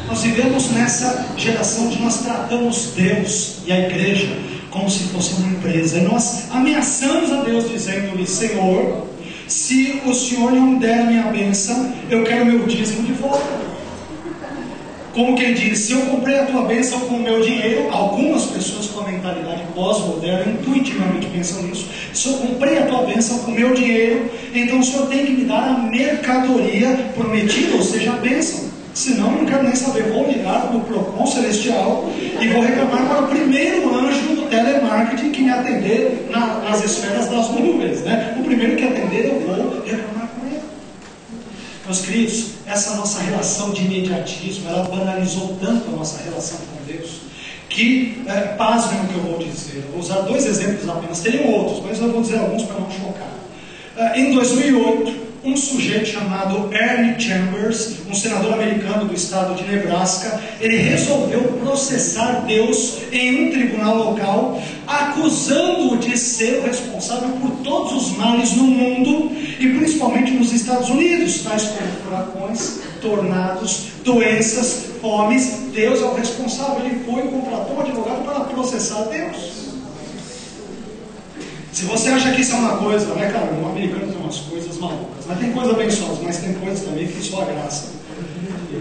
Nós vivemos nessa geração de nós tratamos Deus e a igreja como se fosse uma empresa. E nós ameaçamos a Deus dizendo-lhe, Senhor, se o Senhor não der a minha bênção, eu quero meu dízimo de volta. Como quem diz, se eu comprei a tua bênção com o meu dinheiro, algumas pessoas com a mentalidade pós-moderna intuitivamente pensam nisso. Se eu comprei a tua bênção com o meu dinheiro, então o Senhor tem que me dar a mercadoria prometida, ou seja, a bênção. Senão, não quero nem saber. Vou ligar no Procon Celestial e vou reclamar para o primeiro anjo do telemarketing que me atender na, nas esferas das nuvens. Né? O primeiro que atender, eu vou reclamar meus queridos, essa nossa relação de imediatismo, ela banalizou tanto a nossa relação com Deus, que, é, pasmem o que eu vou dizer. Vou usar dois exemplos apenas, teriam outros, mas eu vou dizer alguns para não chocar. É, em 2008, um sujeito chamado Ernie Chambers, um senador americano do estado de Nebraska, ele resolveu processar Deus em um tribunal local, acusando-o de ser o responsável por todos os males no mundo e principalmente nos Estados Unidos, tais como furacões, tornados, doenças, fomes. Deus é o responsável. Ele foi e contratou um advogado para processar Deus. Se você acha que isso é uma coisa, né, cara? O americano tem umas coisas malucas, mas tem coisas abençoadas, mas tem coisas também que só graça.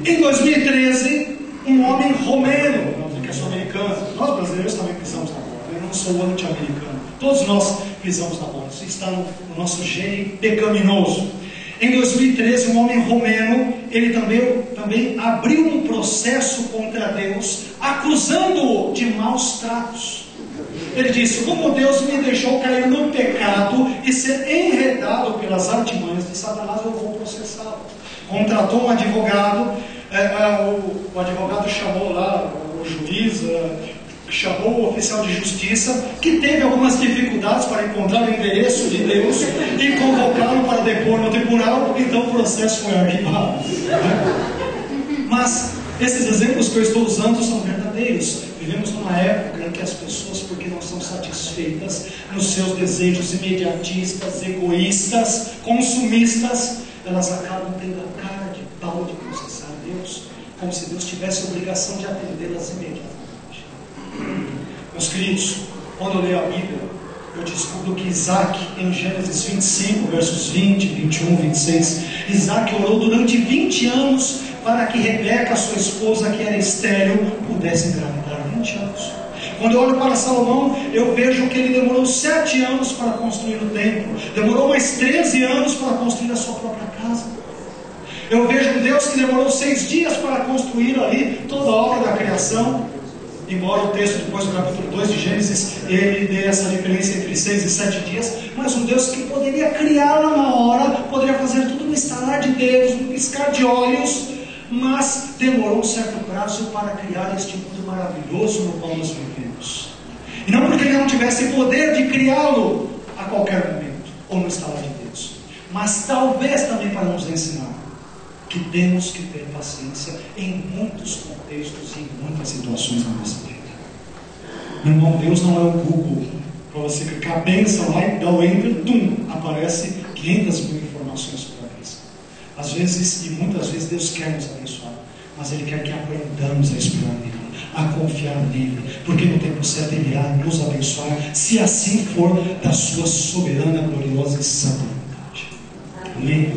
Em 2013, um homem romeno, não dizer que é sul-americano, nós brasileiros também pisamos na bola, eu não sou anti-americano, todos nós pisamos na bola, isso está no, no nosso gene pecaminoso. Em 2013, um homem romeno, ele também, também abriu um processo contra Deus, acusando-o de maus tratos. Ele disse: Como Deus me deixou cair no pecado e ser enredado pelas artimanhas de Satanás, eu vou processá-lo. Contratou um advogado, é, é, o, o, advogado chamou lá o juiz, é, chamou o oficial de justiça, que teve algumas dificuldades para encontrar o endereço de Deus e convocá-lo para depor no tribunal, então o processo foi arquivado. Né? Mas esses exemplos que eu estou usando são verdadeiros. Vivemos numa época em que as pessoas, não são satisfeitas nos seus desejos imediatistas, egoístas, consumistas, elas acabam tendo a cara de pau de processar Deus, como se Deus tivesse a obrigação de atendê-las imediatamente. Meus queridos, quando eu leio a Bíblia, eu descubro que Isaac, em Gênesis 25, versos 20, 21, 26, Isaac orou durante 20 anos para que Rebeca, sua esposa, que era estéril, pudesse engravidar 20 anos. Quando eu olho para Salomão, eu vejo que ele demorou sete anos para construir o templo, demorou mais 13 anos para construir a sua própria casa. Eu vejo Deus que demorou seis dias para construir ali toda a obra da criação. embora o texto depois do capítulo 2 de Gênesis, ele dê essa diferença entre seis e sete dias, mas um Deus que poderia criá-la na hora, poderia fazer tudo no estalar de Deus, no piscar de olhos, mas demorou um certo prazo para criar este mundo maravilhoso no qual nós vivemos. E não porque ele não tivesse poder de criá-lo a qualquer momento, ou no estalar de Deus, mas talvez também para nos ensinar que temos que ter paciência em muitos contextos e em muitas situações na nossa vida. Meu irmão, Deus não é o Google para você clicar bênção lá e dar o enter, tum, aparece 500 mil informações. Às vezes, e muitas vezes, Deus quer nos abençoar, mas Ele quer que aprendamos a esperar nele, a confiar nele, porque no tempo certo Ele irá nos abençoar, se assim for da sua soberana, gloriosa e santa vontade. Amém?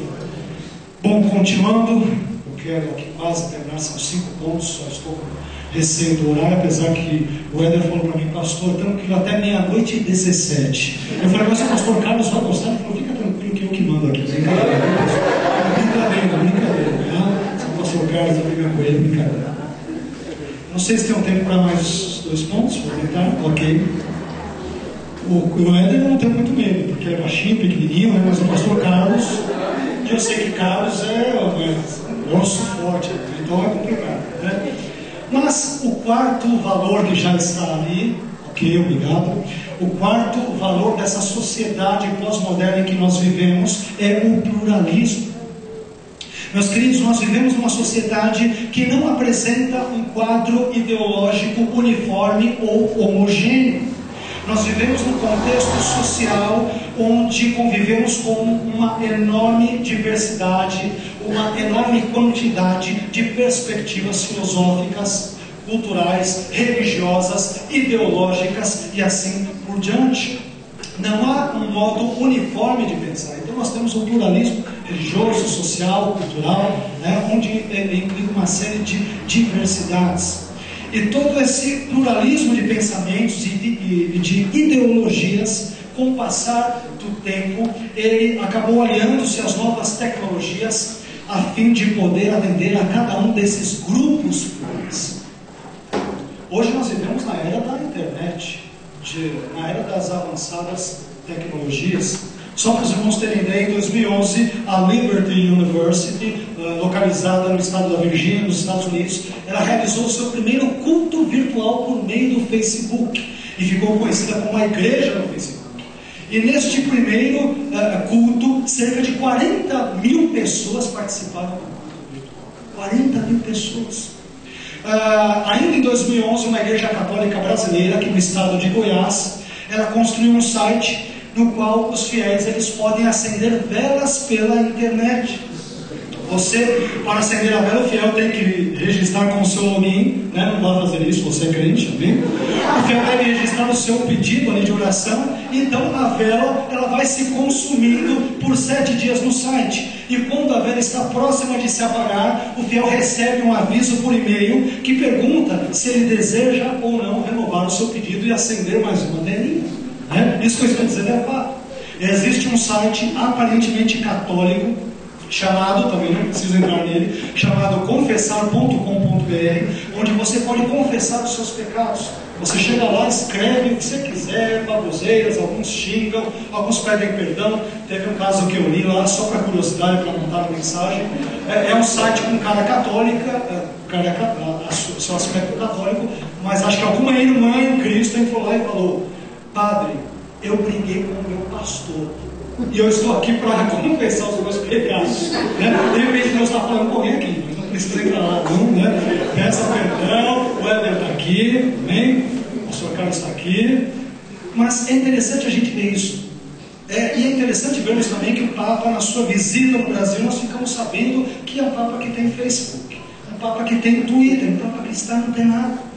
Bom, continuando, eu quero aqui quase terminar, são cinco pontos, só estou com receio do horário, apesar que o Éder falou para mim, pastor, estamos aqui até meia-noite e 17. Eu falei, mas o pastor Carlos vai gostar? Ele falou, fica tranquilo que eu que mando aqui. Brincadeira, brincadeira. Né? Brincadeira. Não sei se tem um tempo para mais dois pontos, vou tentar, ok. O, Éder não tem muito medo, porque é baixinho, pequenininho, né? mas o pastor Carlos eu sei que Carlos é um osso forte, então é complicado. Né? Mas o quarto valor que já está ali, ok, obrigado. O quarto valor dessa sociedade pós-moderna em que nós vivemos é o pluralismo. Meus queridos, nós vivemos numa sociedade que não apresenta um quadro ideológico uniforme ou homogêneo. Nós vivemos num contexto social onde convivemos com uma enorme diversidade, uma enorme quantidade de perspectivas filosóficas, culturais, religiosas, ideológicas e assim por diante. Não há um modo uniforme de pensar. Então nós temos um pluralismo religioso, social, cultural, né, onde implica uma série de diversidades. E todo esse pluralismo de pensamentos e de, de, de ideologias, com o passar do tempo, ele acabou aliando-se às novas tecnologias a fim de poder atender a cada um desses grupos. Hoje nós vivemos na era da internet, de, na era das avançadas tecnologias. Só para os irmãos terem ideia, em 2011, a Liberty University, eh, localizada no estado da Virgínia, nos Estados Unidos, ela realizou o seu primeiro culto virtual por meio do Facebook e ficou conhecida como a igreja no Facebook. E neste primeiro uh, culto, cerca de 40 mil pessoas participaram do culto virtual. 40 mil pessoas. Uh, ainda em 2011, uma igreja católica brasileira, aqui no estado de Goiás, ela construiu um site no qual os fiéis eles podem acender velas pela internet. Você, para acender a vela, o fiel tem que registrar com o seu login, né? não vai fazer isso, você é crente, amém? O fiel deve registrar o seu pedido ali de oração, então a vela ela vai se consumindo por sete dias no site. E quando a vela está próxima de se apagar, o fiel recebe um aviso por e-mail que pergunta se ele deseja ou não renovar o seu pedido e acender mais uma velinha. Né? Isso que eu estou dizendo é fato. Existe um site aparentemente católico, chamado, também não preciso entrar nele, chamado confessar.com.br, onde você pode confessar os seus pecados. Você chega lá, escreve o que você quiser, baboseiras, alguns xingam, alguns pedem perdão. Teve um caso que eu li lá, só para curiosidade, para montar a mensagem. É, é, um site com cara católica, é, cara, a, a, seu aspecto católico, mas acho que alguma irmã em Cristo entrou lá e falou: Padre, eu briguei com o meu pastor. E eu estou aqui para (laughs) confessar os meus pecados. Né? De repente Deus está falando com aqui, mas não precisa lá, não, né? Peça perdão, o Éder está aqui, amém? O pastor Carlos está aqui. Mas é interessante a gente ver isso. É, e é interessante vermos também que o Papa, na sua visita no Brasil, nós ficamos sabendo que é um Papa que tem Facebook, um Papa que tem Twitter, um Papa que está antenado.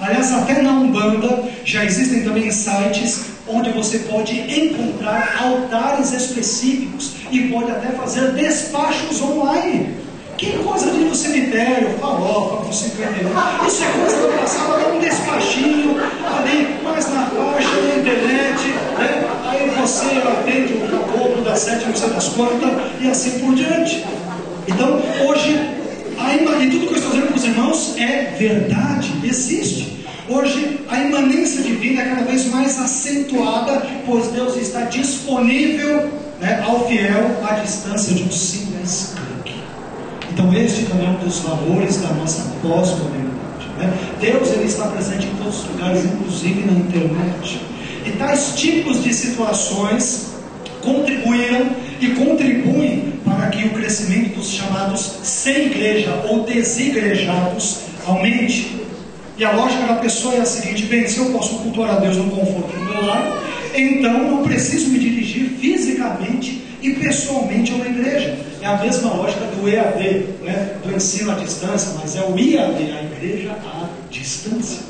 Aliás, até na Umbanda já existem também sites onde você pode encontrar altares específicos e pode até fazer despachos online. Que coisa de ir no cemitério, farofa com 51. Isso é coisa do passado, dá um despachinho ali, mais na faixa da internet, né? Aí você atende o caboclo das sete, sei das quantas, e assim por diante. Então, hoje, ainda, e tudo que eu estou dizendo para os irmãos é verdade, existe. Hoje a imanência divina é cada vez mais acentuada, pois Deus está disponível né, ao fiel à distância de um simples clique. Então este também é um dos valores da nossa pós-modernidade. Né? Deus ele está presente em todos os lugares, inclusive na internet. E tais tipos de situações contribuíram e contribuem para que o crescimento dos chamados sem igreja ou desigrejados aumente. E a lógica da pessoa é a seguinte: bem, se eu posso cultuar a Deus no conforto do meu lar, então não preciso me dirigir fisicamente e pessoalmente a uma igreja. É a mesma lógica do EAD, né? do ensino à distância, mas é o IAD, a igreja à distância.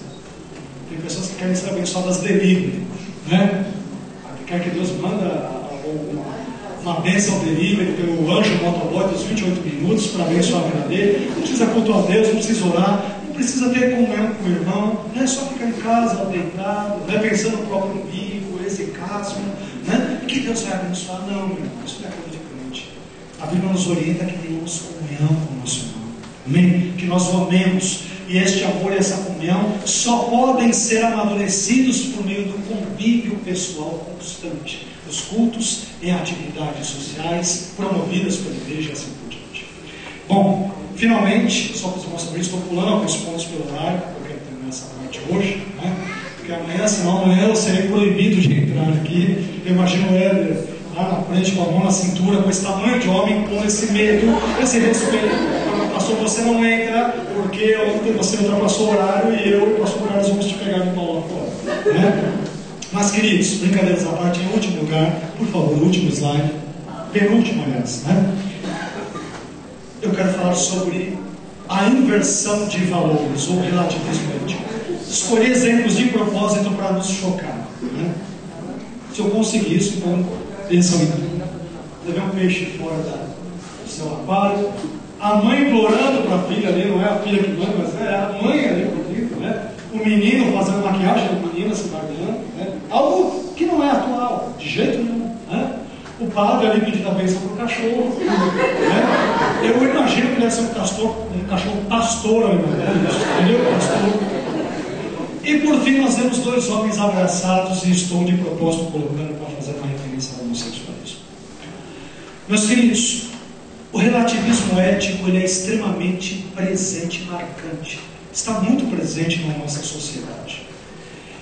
Tem pessoas que querem ser abençoadas delivery, né? Quer que Deus manda uma, uma bênção delivery pelo anjo motoboy dos 28 minutos para abençoar a vida dele. Não precisa cultuar Deus, não precisa orar, precisa ter comunhão com o irmão, não é só ficar em casa, deitado, né, pensando no próprio umbigo, exicasmo, né? que Deus vai abençoar. Não, meu irmão, isso não é coisa de crente. A Bíblia nos orienta que tenhamos comunhão com o nosso irmão. Amém? Que nós o amemos. E este amor e essa comunhão só podem ser amadurecidos por meio do convívio pessoal constante, dos cultos em atividades sociais promovidas pela igreja e assim por diante. Bom, Finalmente, só para você mostrar isso, estou pulando alguns pontos pelo horário, porque eu quero terminar essa parte hoje, né? porque amanhã, senão amanhã eu serei proibido de entrar aqui. Eu imagino o Éder lá na frente com a mão na cintura, com esse tamanho de homem, com esse medo, esse respeito. Pastor, você não entra porque ontem você ultrapassou o horário e eu pastor Carlos vamos te pegar de pau fora. Né? Mas, queridos, brincadeiras à parte, em último lugar, por favor, último slide, penúltimo, aliás, né? eu quero falar sobre a inversão de valores ou relativismo ético. Escolhi exemplos de propósito para nos chocar. Né? Se eu conseguir isso, então pensam em levar um peixe fora da, do seu aquário. A mãe implorando para a filha ali, não é a filha que manda, mas é a mãe ali né? O menino fazendo maquiagem, a menina se guardando, né? Algo que não é atual, de jeito nenhum. Né? o padre ali pedindo a bênção para o cachorro. Né? Eu imagino que deve ser um, castor, um cachorro pastor ali, entendeu? Pastor. E por fim nós vemos dois homens abraçados e estou de propósito colocando para fazer uma referência ao homossexualismo. Meus queridos, o relativismo ético ele é extremamente presente e marcante. Está muito presente na nossa sociedade.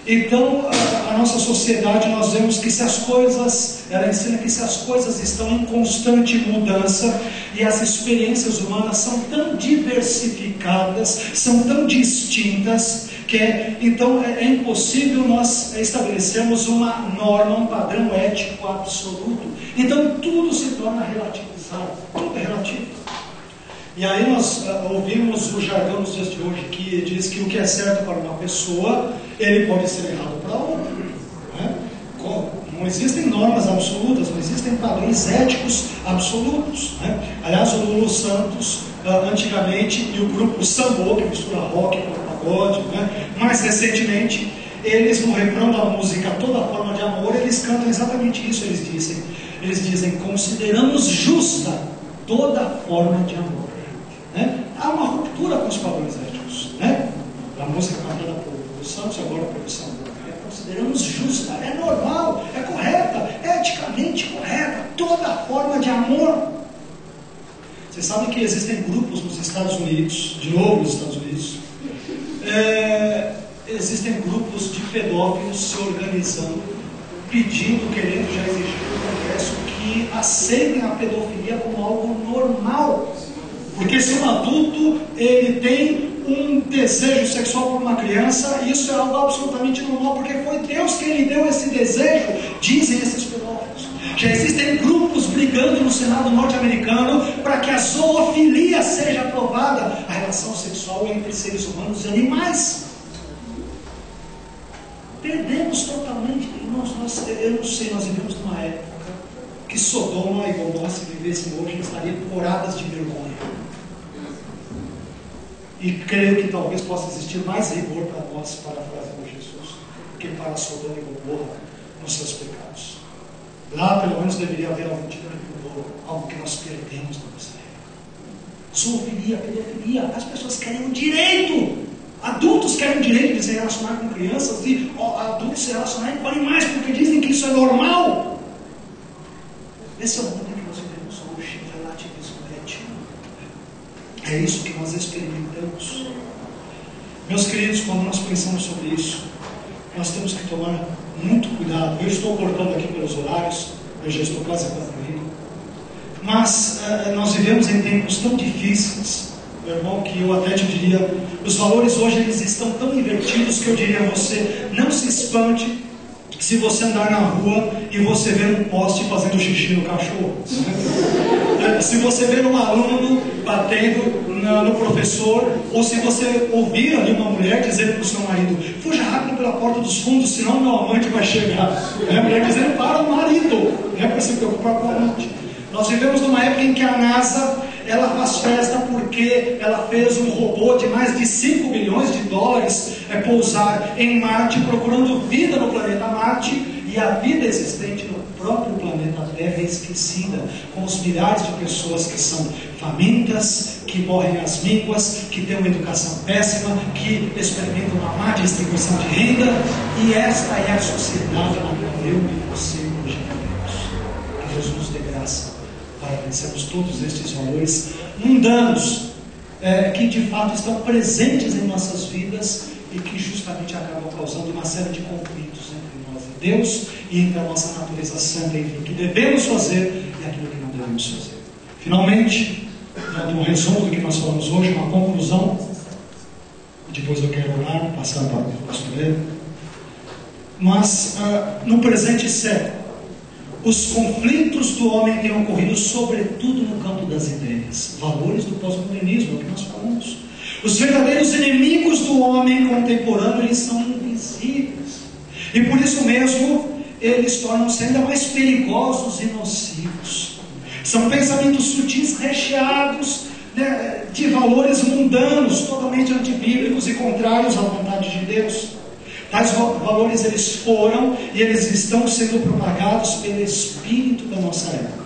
Então, a, a, nossa sociedade, nós vemos que se as coisas, ela ensina que se as coisas estão em constante mudança e as experiências humanas são tão diversificadas, são tão distintas, que é, então é, é impossível nós estabelecermos uma norma, um padrão ético absoluto. Então, tudo se torna relativizado, tudo é relativo. E aí nós uh, ouvimos o jargão dos dias de hoje que diz que o que é certo para uma pessoa, ele pode ser errado para outra. Né? Não existem normas absolutas, não existem padrões éticos absolutos. Né? Aliás, o Lulu Santos, uh, antigamente, e o grupo Sambô, que mistura rock com pagode, né? mais recentemente, eles no refrão da música Toda Forma de Amor, eles cantam exatamente isso, eles dizem. Eles dizem, consideramos justa toda forma de amor. Né? Há uma ruptura com os padrões éticos. Né? A música cantada por, Santos e agora pelo Sambor. É, consideramos justa, é normal, é correta, é eticamente correta, toda forma de amor. Vocês sabem que existem grupos nos Estados Unidos, de novo nos Estados Unidos, é, existem grupos de pedófilos se organizando, pedindo, querendo, já exigir no Congresso que aceitem a pedofilia como algo normal porque se um adulto ele tem um desejo sexual por uma criança, isso é algo absolutamente normal, porque foi Deus quem lhe deu esse desejo, dizem esses pedófilos. Já existem grupos brigando no Senado norte-americano para que a zoofilia seja aprovada, a relação sexual entre seres humanos e animais. Perdemos totalmente, irmãos, nós, eu não sei, nós vivemos numa época que Sodoma e Gomorra, se vivessem hoje, estariam coradas de vergonha. E creio que talvez possa existir mais rigor para nós, parafraseando Jesus, que para Sodoma e Gomorra nos seus pecados. Lá, pelo menos, deveria haver algum tipo de pudor, algo que nós perdemos na nossa época. Zoofilia, pedofilia, as pessoas querem o direito Adultos querem o direito de se relacionar com crianças e adultos se relacionarem com animais porque dizem que isso é normal. Esse é o mundo que nós vivemos hoje, relativismo ético. É isso que nós experimentamos. Meus queridos, quando nós pensamos sobre isso, nós temos que tomar muito cuidado. Eu estou cortando aqui pelos horários, eu já estou quase concluindo. Mas uh, nós vivemos em tempos tão difíceis, meu irmão, que eu até te diria, os valores hoje eles estão tão invertidos que eu diria a você, não se espante se você andar na rua e você ver um poste fazendo xixi no cachorro. É, se você ver um aluno batendo no professor, ou se você ouvir ali uma mulher dizendo para o seu marido, fuja rápido pela porta dos fundos, senão meu amante vai chegar. É, a mulher dizendo para o marido, é para se preocupar com o amante. Nós vivemos numa época em que a NASA ela faz festa porque ela fez um robô de mais de 5 bilhões de dólares é, pousar em Marte, procurando vida no planeta Marte, e a vida existente no próprio planeta Terra é esquecida, com os milhares de pessoas que são famintas, que morrem às mínguas, que têm uma educação péssima, que experimentam uma má distribuição de renda, e esta é a sociedade na qual eu e você hoje vivemos. Que Deus nos dê graça para vencermos todos estes valores mundanos é, que de fato estão presentes em nossas vidas e que justamente acabam causando uma série de conflitos entre nós e Deus e entre a nossa natureza santa, entre o que devemos fazer e aquilo que não devemos fazer. Finalmente, dando um resumo do que nós falamos hoje, uma conclusão, depois eu quero orar, passar para o pastor Mas uh, no presente século, os conflitos do homem têm ocorrido sobretudo no campo das ideias, valores do pós-modernismo, é o que nós falamos. Os verdadeiros inimigos do homem contemporâneo eles são invisíveis. E por isso mesmo eles tornam-se ainda mais perigosos e nocivos. São pensamentos sutis recheados né, de valores mundanos, totalmente antibíblicos e contrários à vontade de Deus. Tais valores eles foram e eles estão sendo propagados pelo espírito da nossa época,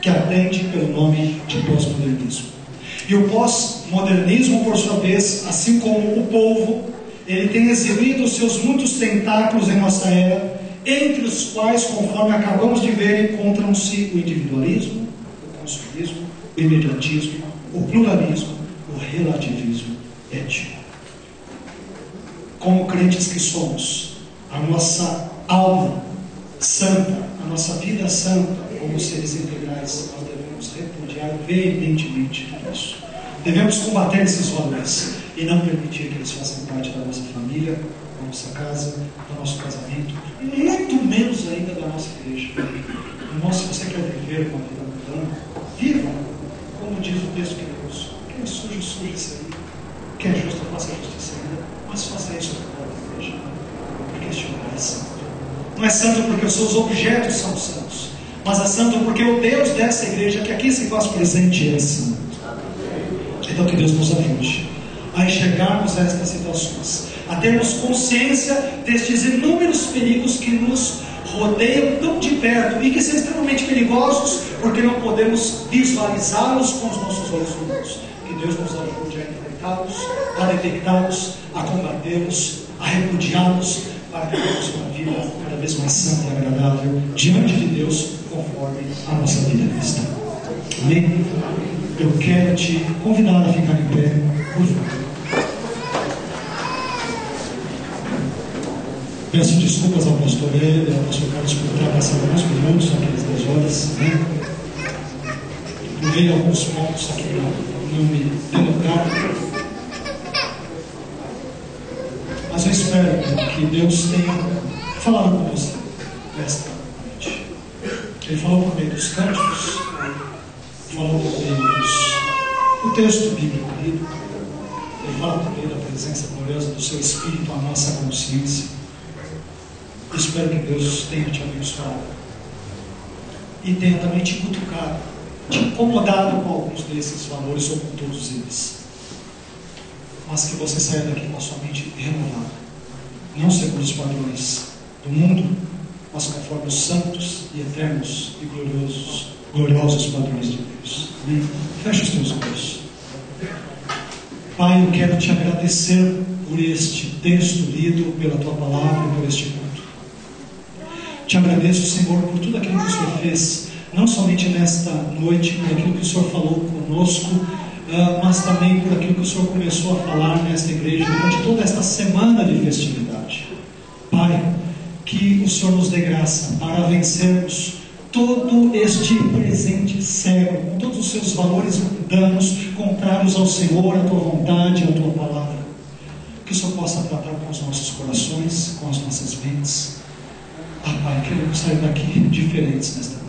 que atende pelo nome de pós-modernismo. E o pós-modernismo, por sua vez, assim como o povo, ele tem exibido seus muitos tentáculos em nossa era, entre os quais, conforme acabamos de ver, encontram-se o individualismo, o consumismo, o imediatismo, o pluralismo, o relativismo ético como crentes que somos, a nossa alma santa, a nossa vida santa, como seres integrais, nós devemos repudiar veementemente tudo isso. Devemos combater esses valores e não permitir que eles façam parte da nossa família, da nossa casa, do nosso casamento, muito menos ainda da nossa igreja. Irmão, se você quer viver uma vida mundana, viva, como diz o texto que lemos. Quem é sujo, isso aí. Quem é justo, faça justiça ainda. Mas faça isso para a igreja. Porque este lugar é santo. Não é santo porque os seus objetos são santos. Mas é santo porque o Deus dessa igreja que aqui se faz presente é santo. Então que Deus nos ajude a enxergarmos estas situações, a termos consciência destes inúmeros perigos que nos rodeiam tão de perto e que são extremamente perigosos porque não podemos visualizá-los com os nossos olhos humanos. Que Deus nos ajude a a detectá-los a combatê-los, a repudiá-los, para que tenhamos uma vida cada vez mais santa e agradável diante de Deus, conforme a nossa vida cristã. Amém? Eu quero te convidar a ficar em pé, por favor. Peço desculpas ao pastor e ao pastor Carlos por passado alguns minutos, aquelas 10 horas, né? Pulei alguns pontos aqui me Mas eu espero que Deus tenha falado com você nesta noite. Ele falou por meio dos cânticos, falou por meio dos, do texto bíblico lido, ele fala por meio da presença gloriosa do seu Espírito à nossa consciência. Eu espero que Deus tenha te abençoado e tenha também te cutucado, te incomodado com alguns desses valores ou com todos eles mas que você saia daqui com a sua mente renovada, não segundo os padrões do mundo, mas conforme os santos e eternos e gloriosos, gloriosos padrões de Deus. Amém? Feche os teus olhos. Pai, eu quero te agradecer por este texto lido, pela tua palavra e por este culto. Te agradeço, Senhor, por tudo aquilo que o Senhor fez, não somente nesta noite, por aquilo que o Senhor falou conosco, mas também por aquilo que o Senhor começou a falar nesta igreja durante toda esta semana de festividade. Pai, que o Senhor nos dê graça para vencermos todo este presente cego, com todos os seus valores mundanos, contrários ao Senhor, à tua vontade, à tua palavra. Que o Senhor possa tratar com os nossos corações, com as nossas mentes. Ah, Pai, queremos sair daqui diferentes nesta.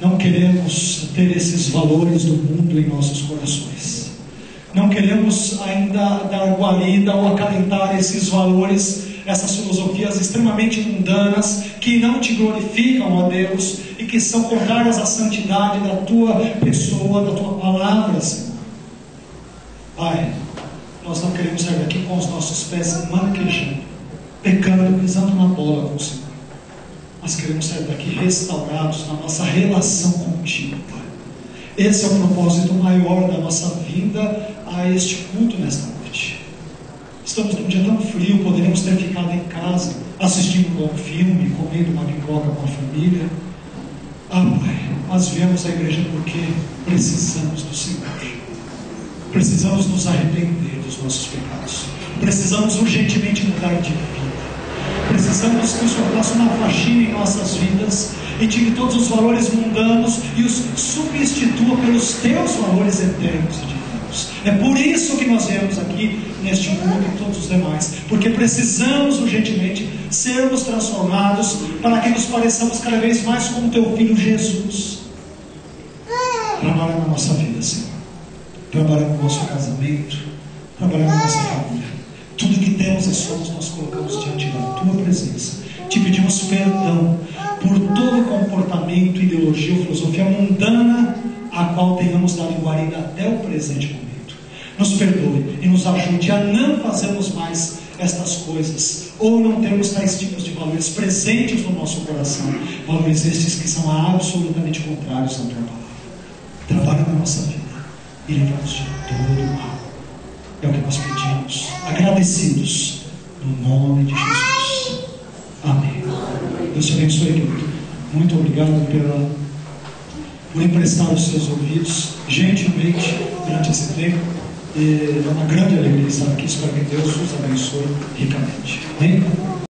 Não queremos ter esses valores do mundo em nossos corações. Não queremos ainda dar guarida ou acalentar esses valores essas filosofias extremamente mundanas que não te glorificam, ó Deus, e que são contrárias à santidade da tua pessoa, da tua palavra, Senhor. Pai, nós não queremos sair daqui com os nossos pés manquejando, pecando, pisando na bola com o Senhor. Mas queremos sair daqui restaurados na nossa relação contigo, Pai. Esse é o propósito maior da nossa vinda a este culto nesta noite. Estamos num dia tão frio, poderíamos ter ficado em casa, assistindo um bom filme, comendo uma pipoca com a família. Ah, Pai, nós viemos à igreja porque precisamos do Senhor. Precisamos nos arrepender dos nossos pecados. Precisamos urgentemente mudar de vida. Precisamos que o Senhor faça uma faxina em nossas vidas e tire todos os valores mundanos e os substitua pelos teus valores eternos e divinos. É por isso que nós viemos aqui neste mundo e todos os demais, porque precisamos urgentemente sermos transformados para que nos pareçamos cada vez mais com o teu filho Jesus. Trabalha na nossa vida, Senhor. Trabalha no nosso casamento, trabalha na nossa família. Tudo que temos e somos, colocamos diante da tua presença. Te pedimos perdão por todo comportamento, ideologia ou filosofia mundana a qual tenhamos dado guarida até o presente momento nos perdoe e nos ajude a não fazermos mais estas coisas, ou não termos tais tipos de valores presentes no nosso coração, valores estes que são absolutamente contrários à tua palavra. Trabalha na nossa vida e livra-nos de todo o mal. É o que nós pedimos, agradecidos, no nome de Jesus. Amém. Deus te abençoe, querido. Muito obrigado pela, por emprestar os seus ouvidos gentilmente durante esse tempo. E é uma grande alegria estar aqui. Espero que Deus os abençoe ricamente. Amém?